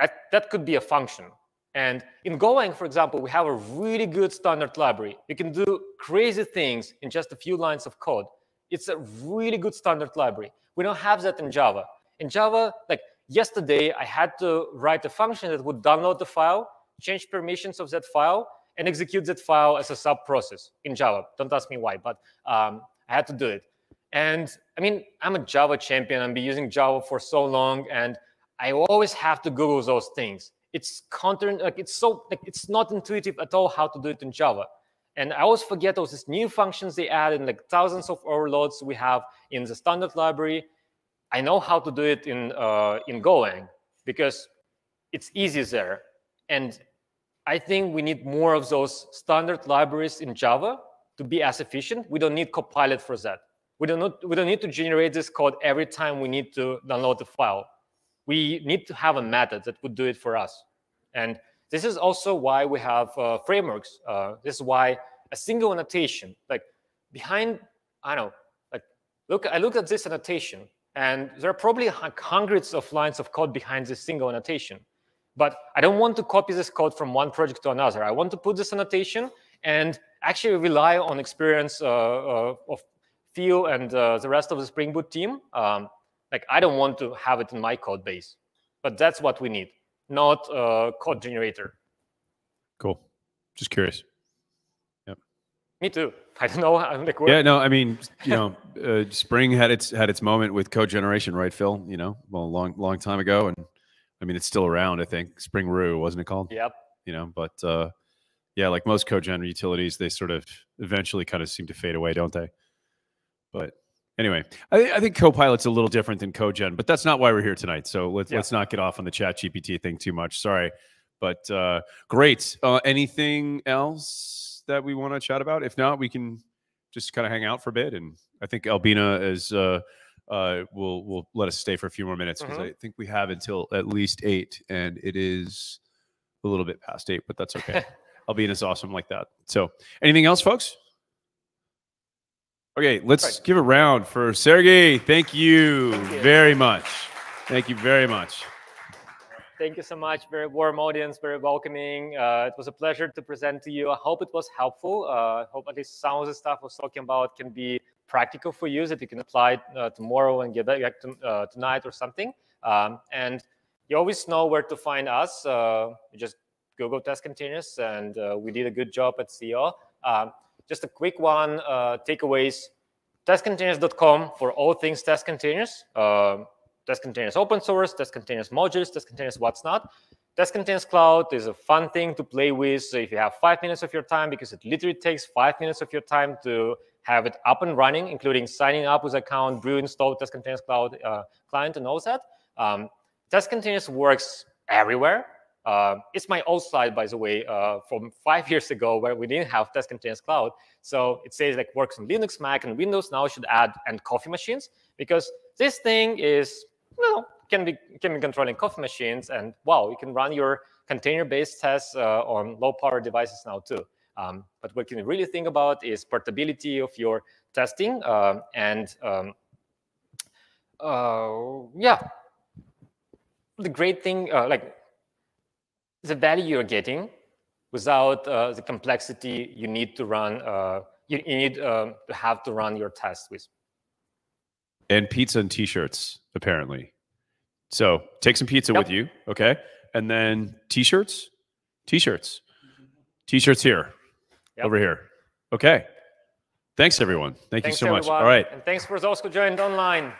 that, that could be a function. And in Golang, for example, we have a really good standard library. You can do crazy things in just a few lines of code. It's a really good standard library. We don't have that in Java. In Java, like yesterday, I had to write a function that would download the file, change permissions of that file, and execute that file as a sub process in Java. Don't ask me why, but um, I had to do it. And I mean, I'm a Java champion. I've been using Java for so long, and I always have to Google those things. It's counter, like it's so, like it's not intuitive at all how to do it in Java. And I always forget those these new functions they add and like thousands of overloads we have in the standard library. I know how to do it in uh, in Golang because it's easy there. And I think we need more of those standard libraries in Java to be as efficient. We don't need Copilot for that. We don't, we don't need to generate this code every time we need to download the file. We need to have a method that would do it for us. And this is also why we have uh, frameworks. Uh, this is why a single annotation, like behind, I don't know, like look, I looked at this annotation, and there are probably hundreds of lines of code behind this single annotation. But I don't want to copy this code from one project to another. I want to put this annotation and actually rely on experience uh, uh, of Phil and uh, the rest of the Spring Boot team. Um, like I don't want to have it in my code base, but that's what we need, not a code generator. cool. Just curious. Yep. Me too. I don't know. I'm like, Yeah, no, I mean, you know, uh, Spring had its had its moment with code generation, right, Phil? You know, well, a long long time ago, and I mean, it's still around. I think Spring Roo wasn't it called? Yep. You know, but uh, yeah, like most code gen utilities, they sort of eventually kind of seem to fade away, don't they? But anyway, I, I think Copilot's a little different than CodeGen, but that's not why we're here tonight. So let's Yeah. let's not get off on the ChatGPT thing too much. Sorry, but uh, great. Uh, anything else that we want to chat about? If not, we can just kind of hang out for a bit. And I think Albina is uh, uh, will will let us stay for a few more minutes because Mhm. I think we have until at least eight, and it is a little bit past eight, but that's okay. Albina's awesome like that. So, anything else, folks? Okay, let's Right. give a round for Sergey. Thank you, Thank you. very much. Thank you very much. Thank you so much. Very warm audience, very welcoming. Uh, it was a pleasure to present to you. I hope it was helpful. Uh, I hope at least some of the stuff I was talking about can be practical for you, that you can apply uh, tomorrow and get back to, uh, tonight or something. Um, and you always know where to find us. Uh, you just Google test containers, and uh, we did a good job at SEO. Um, just a quick one uh, takeaways testcontainers.com for all things test containers. Um, test containers open source, test containers modules, test containers what's not. Test containers cloud is a fun thing to play with. So if you have five minutes of your time, because it literally takes five minutes of your time to have it up and running, including signing up with account, brew, install test containers cloud uh, client, and all that. Um, test containers works everywhere. Uh, it's my old slide, by the way, uh, from five years ago where we didn't have test containers cloud. So it says like works on Linux, Mac, and Windows. Now should add and coffee machines because this thing is you know can be can be controlling coffee machines and wow, you can run your container-based tests uh, on low-power devices now too. Um, but what you can really think about is portability of your testing um, and um, uh, yeah, the great thing uh, like the value you're getting without uh, the complexity you need to run uh, you, you need um, to have to run your tests with. And pizza and t-shirts apparently. So take some pizza Yep. with you okay? And then t-shirts? T-shirts. T-shirts here. Yep. over here. Okay. Thanks everyone. Thank thanks you so much. All right. And thanks for those who joined online